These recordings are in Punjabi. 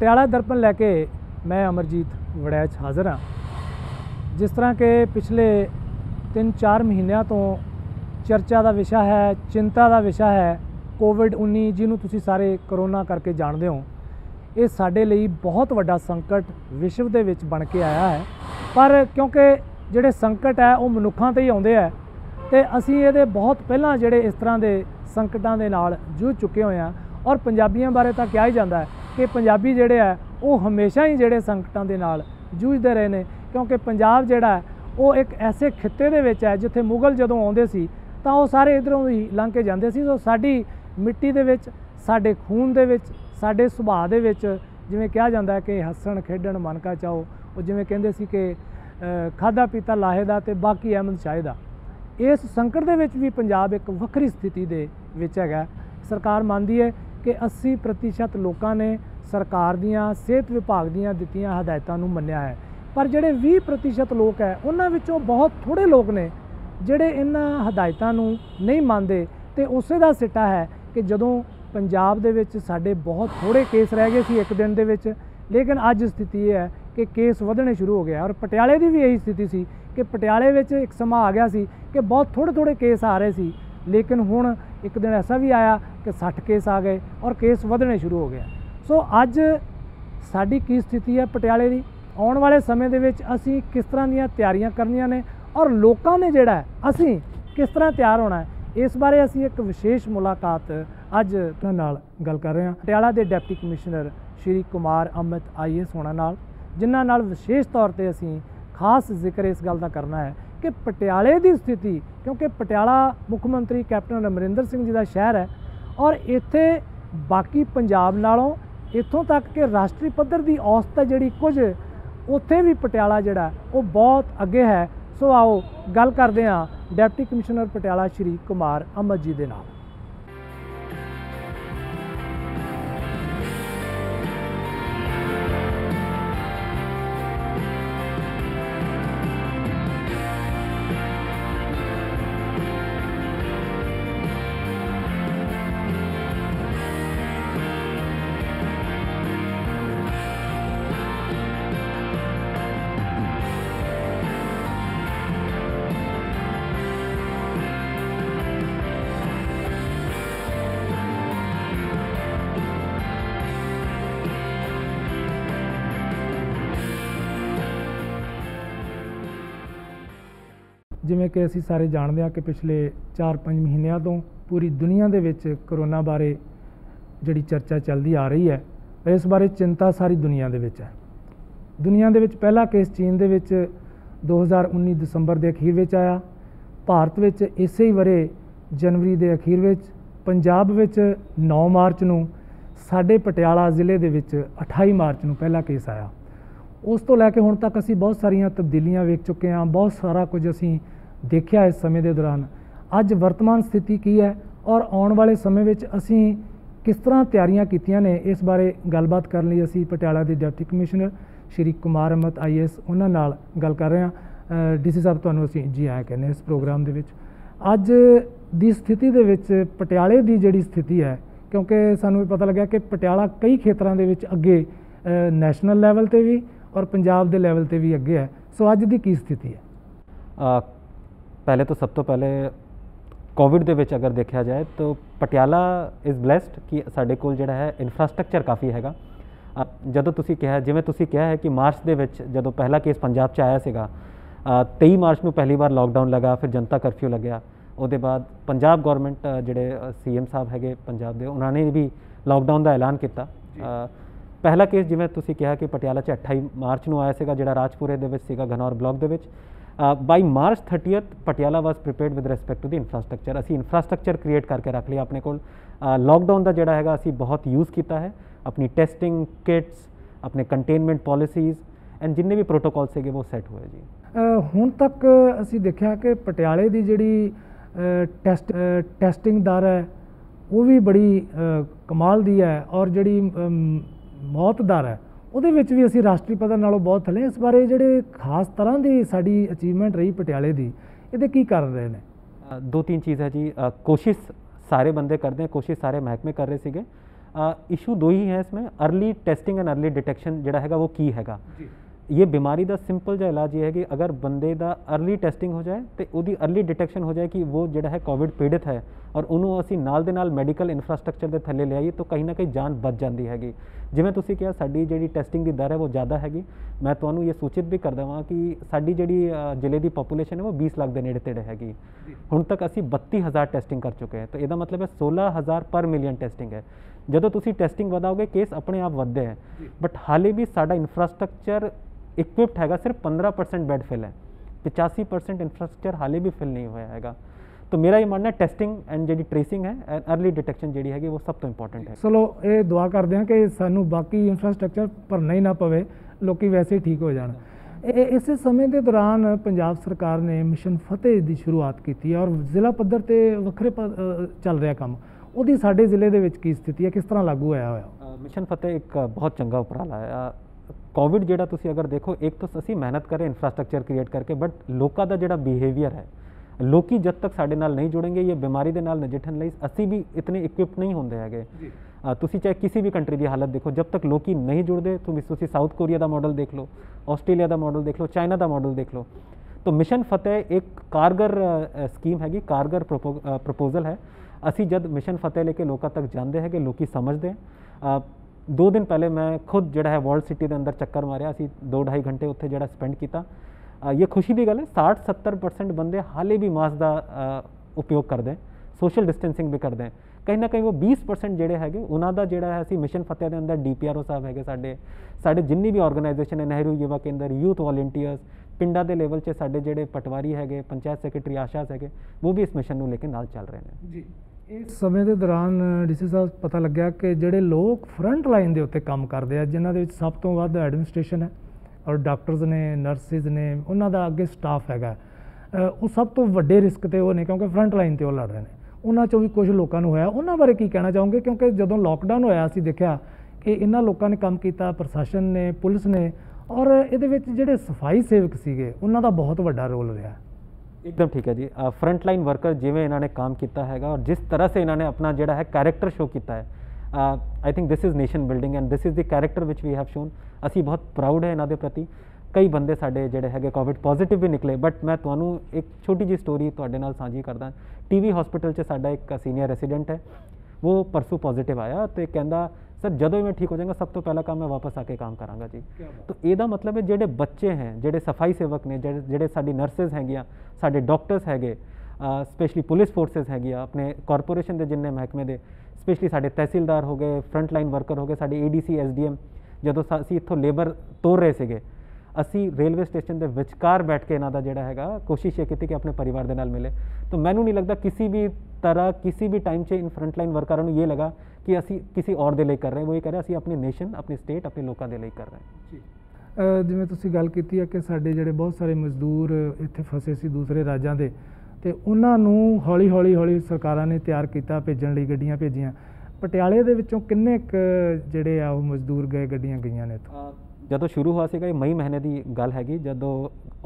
ਪਟਿਆਲਾ ਦਰਪਣ ਲੈ ਕੇ ਮੈਂ ਅਮਰਜੀਤ ਵੜੈਚ ਹਾਜ਼ਰ ਹਾਂ। ਜਿਸ ਤਰ੍ਹਾਂ ਕਿ ਪਿਛਲੇ 3-4 ਮਹੀਨਿਆਂ ਤੋਂ ਚਰਚਾ ਦਾ ਵਿਸ਼ਾ ਹੈ, ਚਿੰਤਾ ਦਾ ਵਿਸ਼ਾ ਹੈ, ਕੋਵਿਡ 19 ਜਿਹਨੂੰ ਤੁਸੀਂ ਸਾਰੇ ਕਰੋਨਾ ਕਰਕੇ ਜਾਣਦੇ ਹੋ, ਇਹ ਸਾਡੇ ਲਈ ਬਹੁਤ ਵੱਡਾ ਸੰਕਟ ਵਿਸ਼ਵ ਦੇ ਵਿੱਚ ਬਣ ਕੇ ਆਇਆ ਹੈ। ਪਰ ਕਿਉਂਕਿ ਜਿਹੜੇ ਸੰਕਟ ਹੈ, ਉਹ ਮਨੁੱਖਾਂ ਤੇ ਹੀ ਆਉਂਦੇ ਆ ਤੇ ਅਸੀਂ ਇਹਦੇ ਬਹੁਤ ਪਹਿਲਾਂ ਜਿਹੜੇ ਇਸ ਤਰ੍ਹਾਂ ਦੇ ਸੰਕਟਾਂ ਦੇ ਨਾਲ ਜੂਝ ਚੁੱਕੇ ਹੋਏ ਆ ਔਰ ਪੰਜਾਬੀਆਂ ਬਾਰੇ ਤਾਂ ਕਿਹਾ ਹੀ ਜਾਂਦਾ ਹੈ ਕਿ ਪੰਜਾਬੀ ਜਿਹੜੇ ਆ, ਉਹ ਹਮੇਸ਼ਾ ਹੀ ਜਿਹੜੇ ਸੰਕਟਾਂ ਦੇ ਨਾਲ ਜੂਝਦੇ ਰਹੇ ਨੇ, ਕਿਉਂਕਿ ਪੰਜਾਬ ਜਿਹੜਾ ਉਹ ਇੱਕ ਐਸੇ ਖਿੱਤੇ ਦੇ ਵਿੱਚ ਹੈ, ਜਿੱਥੇ ਮੁਗਲ ਜਦੋਂ ਆਉਂਦੇ ਸੀ, ਤਾਂ ਉਹ ਸਾਰੇ ਇਧਰੋਂ ਹੀ ਲੰਘ ਕੇ ਜਾਂਦੇ ਸੀ। ਸੋ ਸਾਡੀ ਮਿੱਟੀ ਦੇ ਵਿੱਚ, ਸਾਡੇ ਖੂਨ ਦੇ ਵਿੱਚ, ਸਾਡੇ ਸੁਭਾਅ ਦੇ ਵਿੱਚ ਜਿਵੇਂ ਕਿਹਾ ਜਾਂਦਾ ਹੈ ਕਿ ਹੱਸਣ, ਖੇਡਣ ਮਨ ਕਾ ਚਾਓ, ਉਹ ਜਿਵੇਂ ਕਹਿੰਦੇ ਸੀ ਕਿ ਖਾਦਾ ਪੀਤਾ ਲਾਹੇ ਦਾ ਤੇ ਬਾਕੀ ਅਹਿਮਦ ਸ਼ਾਹ ਦਾ। ਇਸ ਸੰਕਟ ਦੇ ਵਿੱਚ ਵੀ ਪੰਜਾਬ ਇੱਕ ਵੱਖਰੀ ਸਥਿਤੀ ਦੇ ਵਿੱਚ ਹੈਗਾ। ਸਰਕਾਰ ਮੰਨਦੀ ਹੈ ਕਿ 80% ਲੋਕਾਂ ਨੇ ਸਰਕਾਰ ਦੀਆਂ, ਸਿਹਤ ਵਿਭਾਗ ਦੀਆਂ ਦਿੱਤੀਆਂ ਹਦਾਇਤਾਂ ਨੂੰ ਮੰਨਿਆ ਹੈ। ਪਰ ਜਿਹੜੇ 20% ਲੋਕ ਹੈ, ਉਹਨਾਂ ਵਿੱਚੋਂ ਬਹੁਤ ਥੋੜੇ ਲੋਕ ਨੇ ਜਿਹੜੇ ਇਹਨਾਂ ਹਦਾਇਤਾਂ ਨੂੰ ਨਹੀਂ ਮੰਨਦੇ। ਤੇ ਉਸੇ ਦਾ ਸਿੱਟਾ ਹੈ ਕਿ ਜਦੋਂ ਪੰਜਾਬ ਦੇ ਵਿੱਚ ਸਾਡੇ ਬਹੁਤ ਥੋੜੇ ਕੇਸ ਰਹਿ ਗਏ ਸੀ ਇੱਕ ਦਿਨ ਦੇ ਵਿੱਚ, ਲੇਕਿਨ ਅੱਜ ਸਥਿਤੀ ਇਹ ਹੈ ਕਿ ਕੇਸ ਵਧਣੇ ਸ਼ੁਰੂ ਹੋ ਗਏ ਔਰ ਪਟਿਆਲੇ ਦੀ ਵੀ ਇਹੀ ਸਥਿਤੀ ਸੀ ਕਿ ਪਟਿਆਲੇ ਵਿੱਚ ਇੱਕ ਸਮਾਂ ਆ ਗਿਆ ਸੀ ਕਿ ਬਹੁਤ ਥੋੜੇ ਥੋੜੇ ਕੇਸ ਆ ਰਹੇ ਸੀ, ਲੇਕਿਨ ਹੁਣ ਇੱਕ ਦਿਨ ਐਸਾ ਵੀ ਆਇਆ ਕਿ 60 ਕੇਸ ਆ ਗਏ ਔਰ ਕੇਸ ਵਧਣੇ ਸ਼ੁਰੂ ਹੋ ਗਏ ਸੋ ਅੱਜ ਸਾਡੀ ਕੀ ਸਥਿਤੀ ਹੈ ਪਟਿਆਲੇ ਦੀ? ਆਉਣ ਵਾਲੇ ਸਮੇਂ ਦੇ ਵਿੱਚ ਅਸੀਂ ਕਿਸ ਤਰ੍ਹਾਂ ਦੀਆਂ ਤਿਆਰੀਆਂ ਕਰਨੀਆਂ ਨੇ ਔਰ ਲੋਕਾਂ ਨੇ ਜਿਹੜਾ ਅਸੀਂ ਕਿਸ ਤਰ੍ਹਾਂ ਤਿਆਰ ਹੋਣਾ ਹੈ? ਇਸ ਬਾਰੇ ਅਸੀਂ ਇੱਕ ਵਿਸ਼ੇਸ਼ ਮੁਲਾਕਾਤ ਅੱਜ ਤੁਹਾਡੇ ਨਾਲ ਗੱਲ ਕਰ ਰਹੇ ਹਾਂ। ਪਟਿਆਲਾ ਦੇ deputy commissioner Shri Kumar Amit IAS ਹੋਣਾ ਨਾਲ, ਜਿਨ੍ਹਾਂ ਨਾਲ ਵਿਸ਼ੇਸ਼ ਤੌਰ ਤੇ ਅਸੀਂ ਖਾਸ ਜ਼ਿਕਰ ਇਸ ਗੱਲ ਦਾ ਕਰਨਾ ਹੈ ਕਿ ਪਟਿਆਲੇ ਦੀ ਸਥਿਤੀ, ਕਿਉਂਕਿ ਪਟਿਆਲਾ ਮੁੱਖ ਮੰਤਰੀ ਕੈਪਟਨ ਅਮਰਿੰਦਰ ਸਿੰਘ ਜੀ ਦਾ ਸ਼ਹਿਰ ਹੈ ਔਰ ਇੱਥੇ ਬਾਕੀ ਪੰਜਾਬ ਨਾਲੋਂ ਇੱਥੋਂ ਤੱਕ ਕਿ ਰਾਸ਼ਟਰੀ ਪੱਧਰ ਦੀ ਔਸਤ ਹੈ ਜਿਹੜੀ ਕੁਝ ਉੱਥੇ ਵੀ ਪਟਿਆਲਾ ਜਿਹੜਾ, ਉਹ ਬਹੁਤ ਅੱਗੇ ਹੈ। ਸੋ ਆਓ ਗੱਲ ਕਰਦੇ ਹਾਂ ਡਿਪਟੀ ਕਮਿਸ਼ਨਰ ਪਟਿਆਲਾ ਸ਼੍ਰੀ ਕੁਮਾਰ ਅਮਰ ਜੀ ਦੇ ਨਾਲ। ਜਿਵੇਂ ਕਿ ਅਸੀਂ ਸਾਰੇ ਜਾਣਦੇ ਹਾਂ ਕਿ ਪਿਛਲੇ 4-5 ਮਹੀਨਿਆਂ ਤੋਂ ਪੂਰੀ ਦੁਨੀਆ ਦੇ ਵਿੱਚ ਕਰੋਨਾ ਬਾਰੇ ਜਿਹੜੀ ਚਰਚਾ ਚੱਲਦੀ ਆ ਰਹੀ ਹੈ, ਇਸ ਬਾਰੇ ਚਿੰਤਾ ਸਾਰੀ ਦੁਨੀਆ ਦੇ ਵਿੱਚ ਹੈ। ਦੁਨੀਆ ਦੇ ਵਿੱਚ ਪਹਿਲਾ ਕੇਸ ਚੀਨ ਦੇ ਵਿੱਚ 2019 ਦਸੰਬਰ ਦੇ ਅਖੀਰ ਵਿੱਚ ਆਇਆ। ਭਾਰਤ ਵਿੱਚ ਇਸੇ ਹੀ ਵਰੇ ਜਨਵਰੀ ਦੇ ਅਖੀਰ ਵਿੱਚ, ਪੰਜਾਬ ਵਿੱਚ 9 ਮਾਰਚ ਨੂੰ, ਸਾਡੇ ਪਟਿਆਲਾ ਜ਼ਿਲ੍ਹੇ ਦੇ ਵਿੱਚ 28 ਮਾਰਚ ਨੂੰ ਪਹਿਲਾ ਕੇਸ ਆਇਆ। ਉਸ ਤੋਂ ਲੈ ਕੇ ਹੁਣ ਤੱਕ ਅਸੀਂ ਬਹੁਤ ਸਾਰੀਆਂ ਤਬਦੀਲੀਆਂ ਵੇਖ ਚੁੱਕੇ ਹਾਂ, ਬਹੁਤ ਸਾਰਾ ਕੁਝ ਅਸੀਂ ਦੇਖਿਆ ਇਸ ਸਮੇਂ ਦੇ ਦੌਰਾਨ। ਅੱਜ ਵਰਤਮਾਨ ਸਥਿਤੀ ਕੀ ਹੈ ਔਰ ਆਉਣ ਵਾਲੇ ਸਮੇਂ ਵਿੱਚ ਅਸੀਂ ਕਿਸ ਤਰ੍ਹਾਂ ਤਿਆਰੀਆਂ ਕੀਤੀਆਂ ਨੇ, ਇਸ ਬਾਰੇ ਗੱਲਬਾਤ ਕਰਨ ਲਈ ਅਸੀਂ ਪਟਿਆਲਾ ਦੇ deputy commissioner Shri Kumar Amit IAS ਉਹਨਾਂ ਨਾਲ ਗੱਲ ਕਰ ਰਹੇ ਹਾਂ। ਡੀਸੀ ਸਾਹਿਬ, ਤੁਹਾਨੂੰ ਅਸੀਂ ਜੀ ਆਇਆ ਕਹਿੰਦੇ ਇਸ ਪ੍ਰੋਗਰਾਮ ਦੇ ਵਿੱਚ। ਅੱਜ ਦੀ ਸਥਿਤੀ ਦੇ ਵਿੱਚ ਪਟਿਆਲੇ ਦੀ ਜਿਹੜੀ ਸਥਿਤੀ ਹੈ, ਕਿਉਂਕਿ ਸਾਨੂੰ ਇਹ ਪਤਾ ਲੱਗਿਆ ਕਿ ਪਟਿਆਲਾ ਕਈ ਖੇਤਰਾਂ ਦੇ ਵਿੱਚ ਅੱਗੇ ਨੈਸ਼ਨਲ ਲੈਵਲ ਤੇ ਵੀ ਔਰ ਪੰਜਾਬ ਦੇ ਲੈਵਲ ਤੇ ਵੀ ਅੱਗੇ ਹੈ। ਸੋ ਅੱਜ ਦੀ ਕੀ ਸਥਿਤੀ ਹੈ? ਪਹਿਲੇ ਤਾਂ ਸਭ ਤੋਂ ਪਹਿਲੇ ਕੋਵਿਡ ਦੇ ਵਿੱਚ ਅਗਰ ਦੇਖਿਆ ਜਾਏ ਤਾਂ ਪਟਿਆਲਾ ਇਜ਼ ਬlesed ਕਿ ਸਾਡੇ ਕੋਲ ਜਿਹੜਾ ਹੈ ਇਨਫਰਾਸਟ੍ਰਕਚਰ ਕਾਫੀ ਹੈਗਾ। ਜਦੋਂ ਤੁਸੀਂ ਕਿਹਾ ਜਿਵੇਂ ਤੁਸੀਂ ਕਿਹਾ ਹੈ ਕਿ ਮਾਰਚ ਦੇ ਵਿੱਚ ਜਦੋਂ ਪਹਿਲਾ ਕੇਸ ਪੰਜਾਬ 'ਚ ਆਇਆ ਸੀਗਾ 23 ਮਾਰਚ ਨੂੰ ਪਹਿਲੀ ਵਾਰ ਲਾਕਡਾਊਨ ਲੱਗਾ ਫਿਰ ਜਨਤਾ ਕਰਫਿਊ ਲੱਗਿਆ। ਉਹਦੇ ਬਾਅਦ ਪੰਜਾਬ ਗਵਰਨਮੈਂਟ ਜਿਹੜੇ ਸੀਐਮ ਸਾਹਿਬ ਹੈਗੇ ਪੰਜਾਬ ਦੇ ਉਹਨਾਂ ਨੇ ਵੀ ਲਾਕਡਾਊਨ ਦਾ ਐਲਾਨ ਕੀਤਾ। ਪਹਿਲਾ ਕੇਸ ਜਿਵੇਂ ਤੁਸੀਂ ਕਿਹਾ ਕਿ ਪਟਿਆਲਾ 'ਚ 28 ਮਾਰਚ ਨੂੰ ਆਇਆ ਸੀਗਾ ਜਿਹੜਾ ਰਾਜਪੁਰੇ ਦੇ ਵਿੱਚ ਸੀਗਾ ਘਨੌਰ ਬਲਾਕ ਦੇ ਵਿੱਚ by March 30th Patiala was prepared with respect to the infrastructure ਅਸੀਂ ਇਨਫਰਾਸਟ੍ਰਕਚਰ ਕ੍ਰੀਏਟ ਕਰਕੇ ਰੱਖ ਲਿਆ ਆਪਣੇ ਕੋਲ। ਲਾਕਡਾਊਨ ਦਾ ਜਿਹੜਾ ਹੈਗਾ, ਅਸੀਂ ਬਹੁਤ ਯੂਜ਼ ਕੀਤਾ ਹੈ। ਆਪਣੀ ਟੈਸਟਿੰਗ ਕਿਟਸ ਆਪਣੇ ਕੰਟੇਨਮੈਂਟ ਪਾਲਿਸੀਜ਼ ਐਂਡ ਜਿੰਨੇ ਵੀ ਪ੍ਰੋਟੋਕਾਲ ਸੀਗੇ, ਉਹ ਸੈੱਟ ਹੋਏ ਜੀ। ਹੁਣ ਤੱਕ ਅਸੀਂ ਦੇਖਿਆ ਕਿ ਪਟਿਆਲੇ ਦੀ ਜਿਹੜੀ ਟੈਸਟ ਟੈਸਟਿੰਗ ਦਰ ਹੈ, ਉਹ ਵੀ ਬੜੀ ਕਮਾਲ ਦੀ ਹੈ ਔਰ ਜਿਹੜੀ ਮੌਤ ਦਰ ਹੈ। ਉਹਦੇ ਵਿੱਚ ਵੀ ਅਸੀਂ ਰਾਸ਼ਟਰੀ ਪੱਧਰ ਨਾਲੋਂ ਬਹੁਤ ਥੱਲੇ ਇਸ ਬਾਰੇ ਜਿਹੜੇ ਖਾਸ ਤਰ੍ਹਾਂ ਦੀ ਸਾਡੀ ਅਚੀਵਮੈਂਟ ਰਹੀ ਪਟਿਆਲੇ ਦੀ ਇਹਦੇ ਕੀ ਕਰ ਰਹੇ ਨੇ? ਦੋ ਤਿੰਨ ਚੀਜ਼ ਹੈ ਜੀ। ਕੋਸ਼ਿਸ਼ ਸਾਰੇ ਬੰਦੇ ਕਰਦੇ हैं ਕੋਸ਼ਿਸ਼ ਸਾਰੇ ਮਹਿਕਮੇ ਕਰ ਰਹੇ ਸੀਗੇ। ਇਸ਼ੂ ਦੋ ਹੀ ਹੈ ਇਸमें early testing and early detection ਜਿਹੜਾ ਹੈਗਾ ਉਹ ਕੀ ਹੈਗਾ। ਇਹ ਬਿਮਾਰੀ ਦਾ ਸਿੰਪਲ ਜਿਹਾ ਇਲਾਜ ਇਹ ਹੈ ਕਿ ਅਗਰ ਬੰਦੇ ਦਾ अर्ਲੀ ਟੈਸਟਿੰਗ ਹੋ ਜਾਏ ਤੇ ਉਹਦੀ अर्ਲੀ ਡਿਟੈਕਸ਼ਨ ਹੋ ਜਾਏ ਕਿ ਉਹ ਜਿਹੜਾ ਹੈ ਕੋਵਿਡ ਪੀੜਿਤ ਹੈ ਔਰ ਉਹਨੂੰ ਅਸੀਂ ਨਾਲ ਦੇ ਨਾਲ ਮੈਡੀਕਲ ਇਨਫਰਾਸਟ੍ਰਕਚਰ ਦੇ ਥੱਲੇ ਲਿਆਈਏ ਤਾਂ ਕहीं ਨਾ ਕहीं ਜਾਨ ਬਚ ਜਾਂਦੀ ਹੈਗੀ ਜਿਵੇਂ ਤੁਸੀਂ ਕਿਹਾ ਸਾਡੀ ਜਿਹੜੀ ਟੈਸਟਿੰਗ ਦੀ ਦਰ ਹੈ ਉਹ ਜ਼ਿਆਦਾ ਹੈਗੀ ਮੈਂ ਤੁਹਾਨੂੰ ਇਹ ਸੂਚਿਤ ਵੀ ਕਰ ਦਵਾਂ ਕਿ ਸਾਡੀ ਜਿਹੜੀ ਜ਼ਿਲ੍ਹੇ ਦੀ ਪੋਪੂਲੇਸ਼ਨ ਹੈ ਉਹ 20 ਲੱਖ ਦੇ ਨੇੜੇ ਤੇੜੇ ਹੈਗੀ ਹੁਣ ਤੱਕ ਅਸੀਂ 32000 ਟੈਸਟਿੰਗ ਕਰ ਚੁੱਕੇ ਹਾਂ ਤਾਂ ਇਹਦਾ ਮਤਲਬ ਹੈ 16000 ਪਰ ਮਿਲੀਅਨ ਟੈਸਟਿੰਗ ਹੈ ਜਦੋਂ ਤੁਸੀਂ ਟੈਸਟਿੰਗ ਵਧਾਓਗੇ ਕੇਸ ਆਪਣੇ ਆਪ ਵਧਦੇ ਹੈ ਬਟ ਹਾਲੇ ਵੀ ਸਾਡਾ ਇਨਫਰਾਸਟ੍ਰਕਚਰ ਇਕਵਿਪਡ ਹੈਗਾ ਸਿਰਫ 15% ਬੈੱਡ ਫਿਲ ਹੈ 85% ਇਨਫਰਾਸਟ੍ਰਕਚਰ ਹਾਲੇ ਵੀ ਫਿਲ ਨਹੀਂ ਹੋਇਆ ਹੈਗਾ। ਤਾਂ ਮੇਰਾ ਇਹ ਮੰਨਣਾ ਟੈਸਟਿੰਗ ਐਂਡ ਜਿਹੜੀ ਟ੍ਰੇਸਿੰਗ ਹੈ अर्ਲੀ ਡਿਟੈਕਸ਼ਨ ਜਿਹੜੀ ਹੈਗੀ ਉਹ ਸਭ ਤੋਂ ਇੰਪੋਰਟੈਂਟ ਹੈ। ਚਲੋ ਇਹ ਦੁਆ ਕਰਦੇ ਹਾਂ ਕਿ ਸਾਨੂੰ ਬਾਕੀ ਇਨਫਰਾਸਟ੍ਰਕਚਰ ਭਰਨਾ ਹੀ ਨਾ ਪਵੇ ਲੋਕੀ ਵੈਸੇ ਹੀ ਠੀਕ ਹੋ ਜਾਣ। ਇਹ ਇਸੇ ਸਮੇਂ ਦੇ ਦੌਰਾਨ ਪੰਜਾਬ ਸਰਕਾਰ ਨੇ ਮਿਸ਼ਨ ਫਤਿਹ ਦੀ ਸ਼ੁਰੂਆਤ ਕੀਤੀ ਹੈ ਔਰ ਜ਼ਿਲ੍ਹਾ ਪੱਧਰ ਤੇ ਵੱਖਰੇ ਚੱਲ ਰਿਹਾ ਕੰਮ। ਉਹਦੀ ਸਾਡੇ ਜ਼ਿਲ੍ਹੇ ਦੇ ਵਿੱਚ ਕੀ ਸਥਿਤੀ ਹੈ ਕਿਸ ਤਰ੍ਹਾਂ ਲਾਗੂ ਹੋਇਆ ਹੋਇਆ? ਮਿਸ਼ਨ ਫਤਿਹ ਇੱਕ ਬਹੁਤ ਚੰਗਾ ਉਪਰਾਲਾ ਹੈ। ਕੋਵਿਡ ਜਿਹੜਾ ਤੁਸੀਂ ਅਗਰ ਦੇਖੋ ਇੱਕ ਤਾਂ ਅਸੀਂ ਮਿਹਨਤ ਕਰੇ ਇਨਫਰਾਸਟ੍ਰਕਚਰ ਕ੍ਰੀਏਟ ਕਰਕੇ ਬਟ ਲੋਕਾਂ ਦਾ ਜਿਹੜਾ ਬਿਹੇਵੀਅਰ ਹੈ ਲੋਕੀ ਜਦ ਤੱਕ ਸਾਡੇ ਨਾਲ ਨਹੀਂ ਜੁੜेंगे ਇਹ ਬਿਮਾਰੀ ਦੇ ਨਾਲ ਨਜਿੱਠਣ ਲਈ ਅਸੀਂ ਵੀ ਇਤਨੇ ਇਕਵਿਪ ਨਹੀਂ ਹੁੰਦੇ ਹੈਗੇ। ਤੁਸੀਂ ਚਾਹੇ ਕਿਸੇ ਵੀ ਕੰਟਰੀ ਦੀ ਹਾਲਤ ਦੇਖੋ ਜਦ ਤੱਕ ਲੋਕੀ ਨਹੀਂ ਜੁੜਦੇ ਤੁਸੀਂ ਸਾਊਥ ਕੋਰੀਆ ਦਾ ਮਾਡਲ ਦੇਖ ਲਓ ਆਸਟ੍ਰੇਲੀਆ ਦਾ ਮਾਡਲ ਦੇਖ ਲਓ ਚਾਈਨਾ ਦਾ ਮਾਡਲ ਦੇਖ ਲਓ तो मिशन फतेह एक कारगर स्कीम हैगी कारगर प्रपोजल है ਅਸੀਂ ਜਦ ਮਿਸ਼ਨ ਫਤਿਹ ਲੈ ਕੇ ਲੋਕਾਂ ਤੱਕ ਜਾਂਦੇ ਹੈਗੇ ਲੋਕੀ ਸਮਝਦੇ ਆ ਦੋ ਦਿਨ ਪਹਿਲੇ ਮੈਂ ਖੁਦ ਜਿਹੜਾ ਹੈ ਵਰਲਡ ਸਿਟੀ ਦੇ ਅੰਦਰ ਚੱਕਰ ਮਾਰਿਆ। ਅਸੀਂ 2-2.5 ਘੰਟੇ ਉੱਥੇ ਜਿਹੜਾ ਸਪੈਂਡ ਕੀਤਾ। ਇਹ ਖੁਸ਼ੀ ਦੀ ਗੱਲ ਹੈ 60-70% ਬੰਦੇ ਹਾਲੇ ਵੀ ਮਾਸਕ ਦਾ ਉਪਯੋਗ ਕਰਦੇ ਸੋਸ਼ਲ ਡਿਸਟੈਂਸਿੰਗ ਵੀ ਕਰਦੇ ਹੈ। ਕहीं ਨਾ ਕਹੀਂ ਉਹ 20% ਜਿਹੜੇ ਹੈਗੇ, ਉਹਨਾਂ ਦਾ ਜਿਹੜਾ ਹੈ, ਅਸੀਂ ਮਿਸ਼ਨ ਫਤਿਹ ਦੇ ਅੰਦਰ ਡੀਪੀਆਰਓ ਸਾਹਿਬ ਹੈਗੇ ਸਾਡੇ ਸਾਡੇ ਜਿੰਨੀ ਵੀ ਆਰਗੇਨਾਈਜੇਸ਼ਨ ਹੈ, ਨਹਿਰੂ ਯੁਵਾ ਕੇਂਦਰ, ਯੂਥ ਵੋਲੰਟੀਅਰਸ ਪਿੰਡਾਂ ਦੇ ਲੈਵਲ 'ਚ ਸਾਡੇ ਜਿਹੜੇ ਪਟਵਾਰੀ ਹੈਗੇ, ਪੰਚਾਇਤ ਸੈਕਟਰੀ ਆਸ਼ਾਸ ਹੈਗੇ, ਉਹ ਵੀ ਇਸ ਮਿਸ਼ਨ ਨੂੰ ਲੈ ਕੇ ਨਾਲ ਚੱਲ ਰਹੇ ਨੇ। ਜੀ। ਇਸ ਸਮੇਂ ਦੇ ਦੌਰਾਨ ਡੀਸੀ ਸਾਹਿਬ ਪਤਾ ਲੱਗਿਆ ਕਿ ਜਿਹੜੇ ਲੋਕ ਫਰੰਟ ਲਾਈਨ ਦੇ ਉੱਤੇ ਕੰਮ ਕਰਦੇ ਆ, ਜਿਨ੍ਹਾਂ ਦੇ ਵਿੱਚ ਸਭ ਤੋਂ ਵੱਧ ਐਡਮਿਨਿਸਟ੍ਰੇਸ਼ਨ ਹੈ, ਔਰ ਡਾਕਟਰਸ ਨੇ ਨਰਸਿਸ ਨੇ, ਉਹਨਾਂ ਦਾ ਅੱਗੇ ਸਟਾਫ ਹੈਗਾ। ਉਹ ਸਭ ਤੋਂ ਵੱਡੇ ਰਿਸਕ ਤੇ ਉਹ ਨੇ, ਕਿਉਂਕਿ ਫਰੰਟ ਲਾਈਨ ਤੇ ਉਹ ਲੜ ਰਹੇ ਨੇ। ਉਹਨਾਂ ਚੋਂ ਵੀ ਕੁਝ ਲੋਕਾਂ ਨੂੰ ਹੋਇਆ। ਉਹਨਾਂ ਬਾਰੇ ਕੀ ਕਹਿਣਾ ਚਾਹੋਗੇ? ਕਿਉਂਕਿ ਜਦੋਂ ਲੋਕਡਾਊਨ ਹੋਇਆ, ਅਸੀਂ ਦੇਖਿਆ ਕਿ ਇਹਨਾਂ ਲੋਕਾਂ ਨੇ ਕੰਮ ਕੀਤਾ, ਪ੍ਰਸ਼ਾਸਨ ਨੇ, ਪੁਲਿਸ ਨੇ, ਔਰ ਇਹਦੇ ਵਿੱਚ ਜਿਹੜੇ ਸਫ਼ਾਈ ਸੇਵਕ ਸੀਗੇ, ਉਹਨਾਂ ਦਾ ਬਹੁਤ ਵੱਡਾ ਰੋਲ ਰਿਹਾ। ਇੱਕਦਮ ਠੀਕ ਹੈ ਜੀ। ਫਰੰਟ ਲਾਈਨ ਵਰਕਰ ਜਿਵੇਂ ਇਹਨਾਂ ਨੇ ਕੰਮ ਕੀਤਾ ਹੈਗਾ ਔਰ ਜਿਸ ਤਰ੍ਹਾਂ ਸੇ ਇਹਨਾਂ ਨੇ ਆਪਣਾ ਜਿਹੜਾ ਹੈ ਕੈਰੈਕਟਰ ਸ਼ੋ ਕੀਤਾ ਹੈ। I think this is nation building and this is the character which we have shown ਅਸੀਂ ਬਹੁਤ ਪ੍ਰਾਊਡ ਹੈ ਇਹਨਾਂ ਦੇ ਪ੍ਰਤੀ। ਕਈ ਬੰਦੇ ਸਾਡੇ ਜਿਹੜੇ ਹੈਗੇ ਕੋਵਿਡ ਪੋਜ਼ਿਟਿਵ ਵੀ ਨਿਕਲੇ ਬਟ ਮੈਂ ਤੁਹਾਨੂੰ ਇੱਕ ਛੋਟੀ ਜੀ ਸਟੋਰੀ ਤੁਹਾਡੇ ਨਾਲ ਸਾਂਝੀ ਕਰਦਾ। ਟੀਵੀ ਹਸਪੀਟਲ 'ਚ ਸਾਡਾ ਇੱਕ ਸੀਨੀਅਰ ਰੈਸੀਡੈਂਟ ਹੈ। ਉਹ ਪਰਸੂ ਪੋਜ਼ਿਟਿਵ ਆਇਆ ਤੇ ਕਹਿੰਦਾ ਸਰ ਜਦੋਂ ਹੀ ਮੈਂ ਠੀਕ ਹੋ ਜਾਵਾਂਗਾ ਸਭ ਤੋਂ ਪਹਿਲਾ ਕੰਮ ਮੈਂ ਵਾਪਸ ਆ ਕੇ ਕੰਮ ਕਰਾਂਗਾ ਜੀ। ਤਾਂ ਇਹਦਾ ਮਤਲਬ ਹੈ ਜਿਹੜੇ ਬੱਚੇ ਹੈ ਜਿਹੜੇ ਸਫ਼ਾਈ ਸੇਵਕ ਨੇ ਜਿਹੜੇ ਸਾਡੀ ਨਰਸਸ ਹੈਗੀਆਂ ਸਾਡੇ ਡਾਕਟਰਸ ਹੈਗੇ ਸਪੈਸ਼ਲੀ ਪੁਲਿਸ ਫੋਰਸਸ ਹੈਗੀਆਂ ਆਪਣੇ ਕਾਰਪੋਰੇਸ਼ਨ ਦੇ ਜਿੰਨੇ ਮਹਿਕਮੇ ਦੇ ਸਪੈਸ਼ਲੀ ਸਾਡੇ ਤਹਿਸੀਲਦਾਰ ਹੋ ਗਏ ਫਰੰਟ ਲਾਈਨ ਵਰਕਰ ਹੋ ਗਏ ਸਾਡੇ ਏਡੀਸੀ ਐਸਡੀਐਮ ਜਦੋਂ ਅਸੀਂ ਇੱਥੋਂ ਲੇਬਰ ਤੋਰ ਰਹੇ ਸੀਗੇ ਅਸੀਂ ਰੇਲਵੇ ਸਟੇਸ਼ਨ ਦੇ ਵਿਚਕਾਰ ਬੈਠ ਕੇ ਇਹਨਾਂ ਦਾ ਜਿਹੜਾ ਹੈਗਾ ਕੋਸ਼ਿਸ਼ ਇਹ ਕੀਤੀ ਕਿ ਆਪਣੇ ਪਰਿਵਾਰ ਦੇ ਨਾਲ ਮਿਲੇ। ਤਾਂ ਮੈਨੂੰ ਨਹੀਂ ਲੱਗਦਾ ਕਿਸੇ ਵੀ ਤਰ੍ਹਾਂ ਕਿਸੇ ਵੀ ਟਾਈਮ 'ਚ ਇਨ ਫਰੰਟ ਲਾਈਨ ਵਰਕਰਾਂ ਨੂੰ ਇਹ ਲਗਾ ਕਿ ਅਸੀਂ ਕਿਸੇ ਔਰ ਦੇ ਲਈ ਕਰ ਰਹੇ ਹਾਂ। ਉਹ ਇਹ ਕਰ ਰਹੇ ਅਸੀਂ ਆਪਣੀ ਨੇਸ਼ਨ ਆਪਣੀ ਸਟੇਟ ਆਪਣੇ ਲੋਕਾਂ ਦੇ ਲਈ ਕਰ ਰਹੇ ਹਾਂ। ਅ, ਜਿਵੇਂ ਤੁਸੀਂ ਗੱਲ ਕੀਤੀ ਹੈ ਕਿ ਸਾਡੇ ਜਿਹੜੇ ਬਹੁਤ ਸਾਰੇ ਮਜ਼ਦੂਰ ਇੱਥੇ ਫਸੇ ਸੀ ਦੂਸਰੇ ਰਾਜਾਂ ਦੇ ਤੇ ਉਹਨਾਂ ਨੂੰ ਹੌਲੀ ਹੌਲੀ ਹੌਲੀ ਸਰਕਾਰਾਂ ਨੇ ਤਿਆਰ ਕੀਤਾ ਭੇਜਣ ਲਈ ਗੱਡੀਆਂ ਭੇਜੀਆਂ। ਪਟਿਆਲੇ ਦੇ ਵਿੱਚੋਂ ਕਿੰਨੇ ਕੁ ਜਿਹੜੇ ਆ ਉਹ ਮਜ਼ਦੂਰ ਗਏ ਗੱਡੀਆਂ ਗਈਆਂ ਨੇ ਇੱਥੋਂ? ਜਦੋਂ ਸ਼ੁਰੂ ਹੋਇਆ ਸੀਗਾ ਇਹ ਮਈ ਮਹੀਨੇ ਦੀ ਗੱਲ ਹੈਗੀ ਜਦੋਂ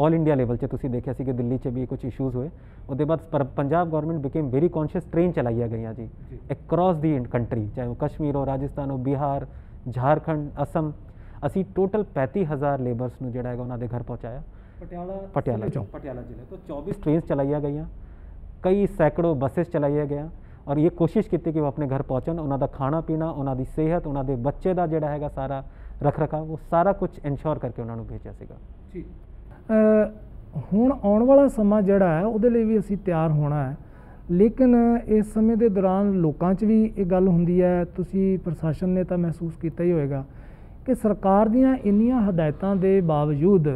올 ਇੰਡੀਆ ਲੈਵਲ 'ਚ ਤੁਸੀਂ ਦੇਖਿਆ ਸੀ ਕਿ ਦਿੱਲੀ 'ਚ ਵੀ ਕੁਝ ਇਸ਼ੂਜ਼ ਹੋਏ ਉਹਦੇ ਬਾਅਦ ਪਰ- Punjab government became very conscious train ਚਲਾਈਆਂ ਗਈਆਂ ਜੀ ਅਕ੍ਰੋਸ ਦੀ ਕੰਟਰੀ ਚਾਹੇ ਉਹ ਕਸ਼ਮੀਰ ਹੋ ਰਾਜਸਥਾਨ ਹੋ ਬਿਹਾਰ ਝਾਰਖੰਡ ਅਸਮ ਅਸੀਂ ਟੋਟਲ 35000 ਲੇਬਰਸ ਨੂੰ ਜਿਹੜਾ ਹੈਗਾ ਉਹਨਾਂ ਦੇ ਘਰ ਪਹੁੰਚਾਇਆ। ਪਟਿਆਲਾ ਪਟਿਆਲਾ ਪਟਿਆਲਾ ਜ਼ਿਲ੍ਹੇ ਤੋਂ 24 ਟ੍ਰੇਨਸ ਚਲਾਈਆਂ ਗਈਆਂ ਕਈ ਸੈਂਕੜੋ ਬੱਸਸ ਚਲਾਈਆਂ ਗਿਆ ਔਰ ਇਹ ਕੋਸ਼ਿਸ਼ ਕੀਤੀ ਕਿ ਉਹ ਆਪਣੇ ਘਰ ਪਹੁੰਚਣ ਉਹਨਾਂ ਦਾ ਖਾਣਾ ਪੀਣਾ ਉਹਨਾਂ ਦੀ ਸਿਹਤ ਉਹਨਾਂ ਦੇ ਬੱਚੇ ਦਾ ਜਿਹੜਾ ਹੈਗਾ ਸਾਰਾ ਰੱਖ ਰਖਾਵ ਉਹ ਸਾਰਾ ਕੁਝ ਇਨਸ਼ੋਰ ਕਰਕੇ ਉਹਨਾਂ ਨੂੰ ਭੇਜਿਆ ਸੀਗਾ। ਜੀ। ਹੁਣ ਆਉਣ ਵਾਲਾ ਸਮਾਂ ਜਿਹੜਾ ਹੈ, ਉਹਦੇ ਲਈ ਵੀ ਅਸੀਂ ਤਿਆਰ ਹੋਣਾ ਹੈ। ਲੇਕਿਨ ਇਸ ਸਮੇਂ ਦੇ ਦੌਰਾਨ ਲੋਕਾਂ 'ਚ ਵੀ ਇਹ ਗੱਲ ਹੁੰਦੀ ਹੈ, ਤੁਸੀਂ ਪ੍ਰਸ਼ਾਸਨ ਨੇ ਤਾਂ ਮਹਿਸੂਸ ਕੀਤਾ ਹੀ ਹੋਵੇਗਾ ਕਿ ਸਰਕਾਰ ਦੀਆਂ ਇੰਨੀਆਂ ਹਦਾਇਤਾਂ ਦੇ ਬਾਵਜੂਦ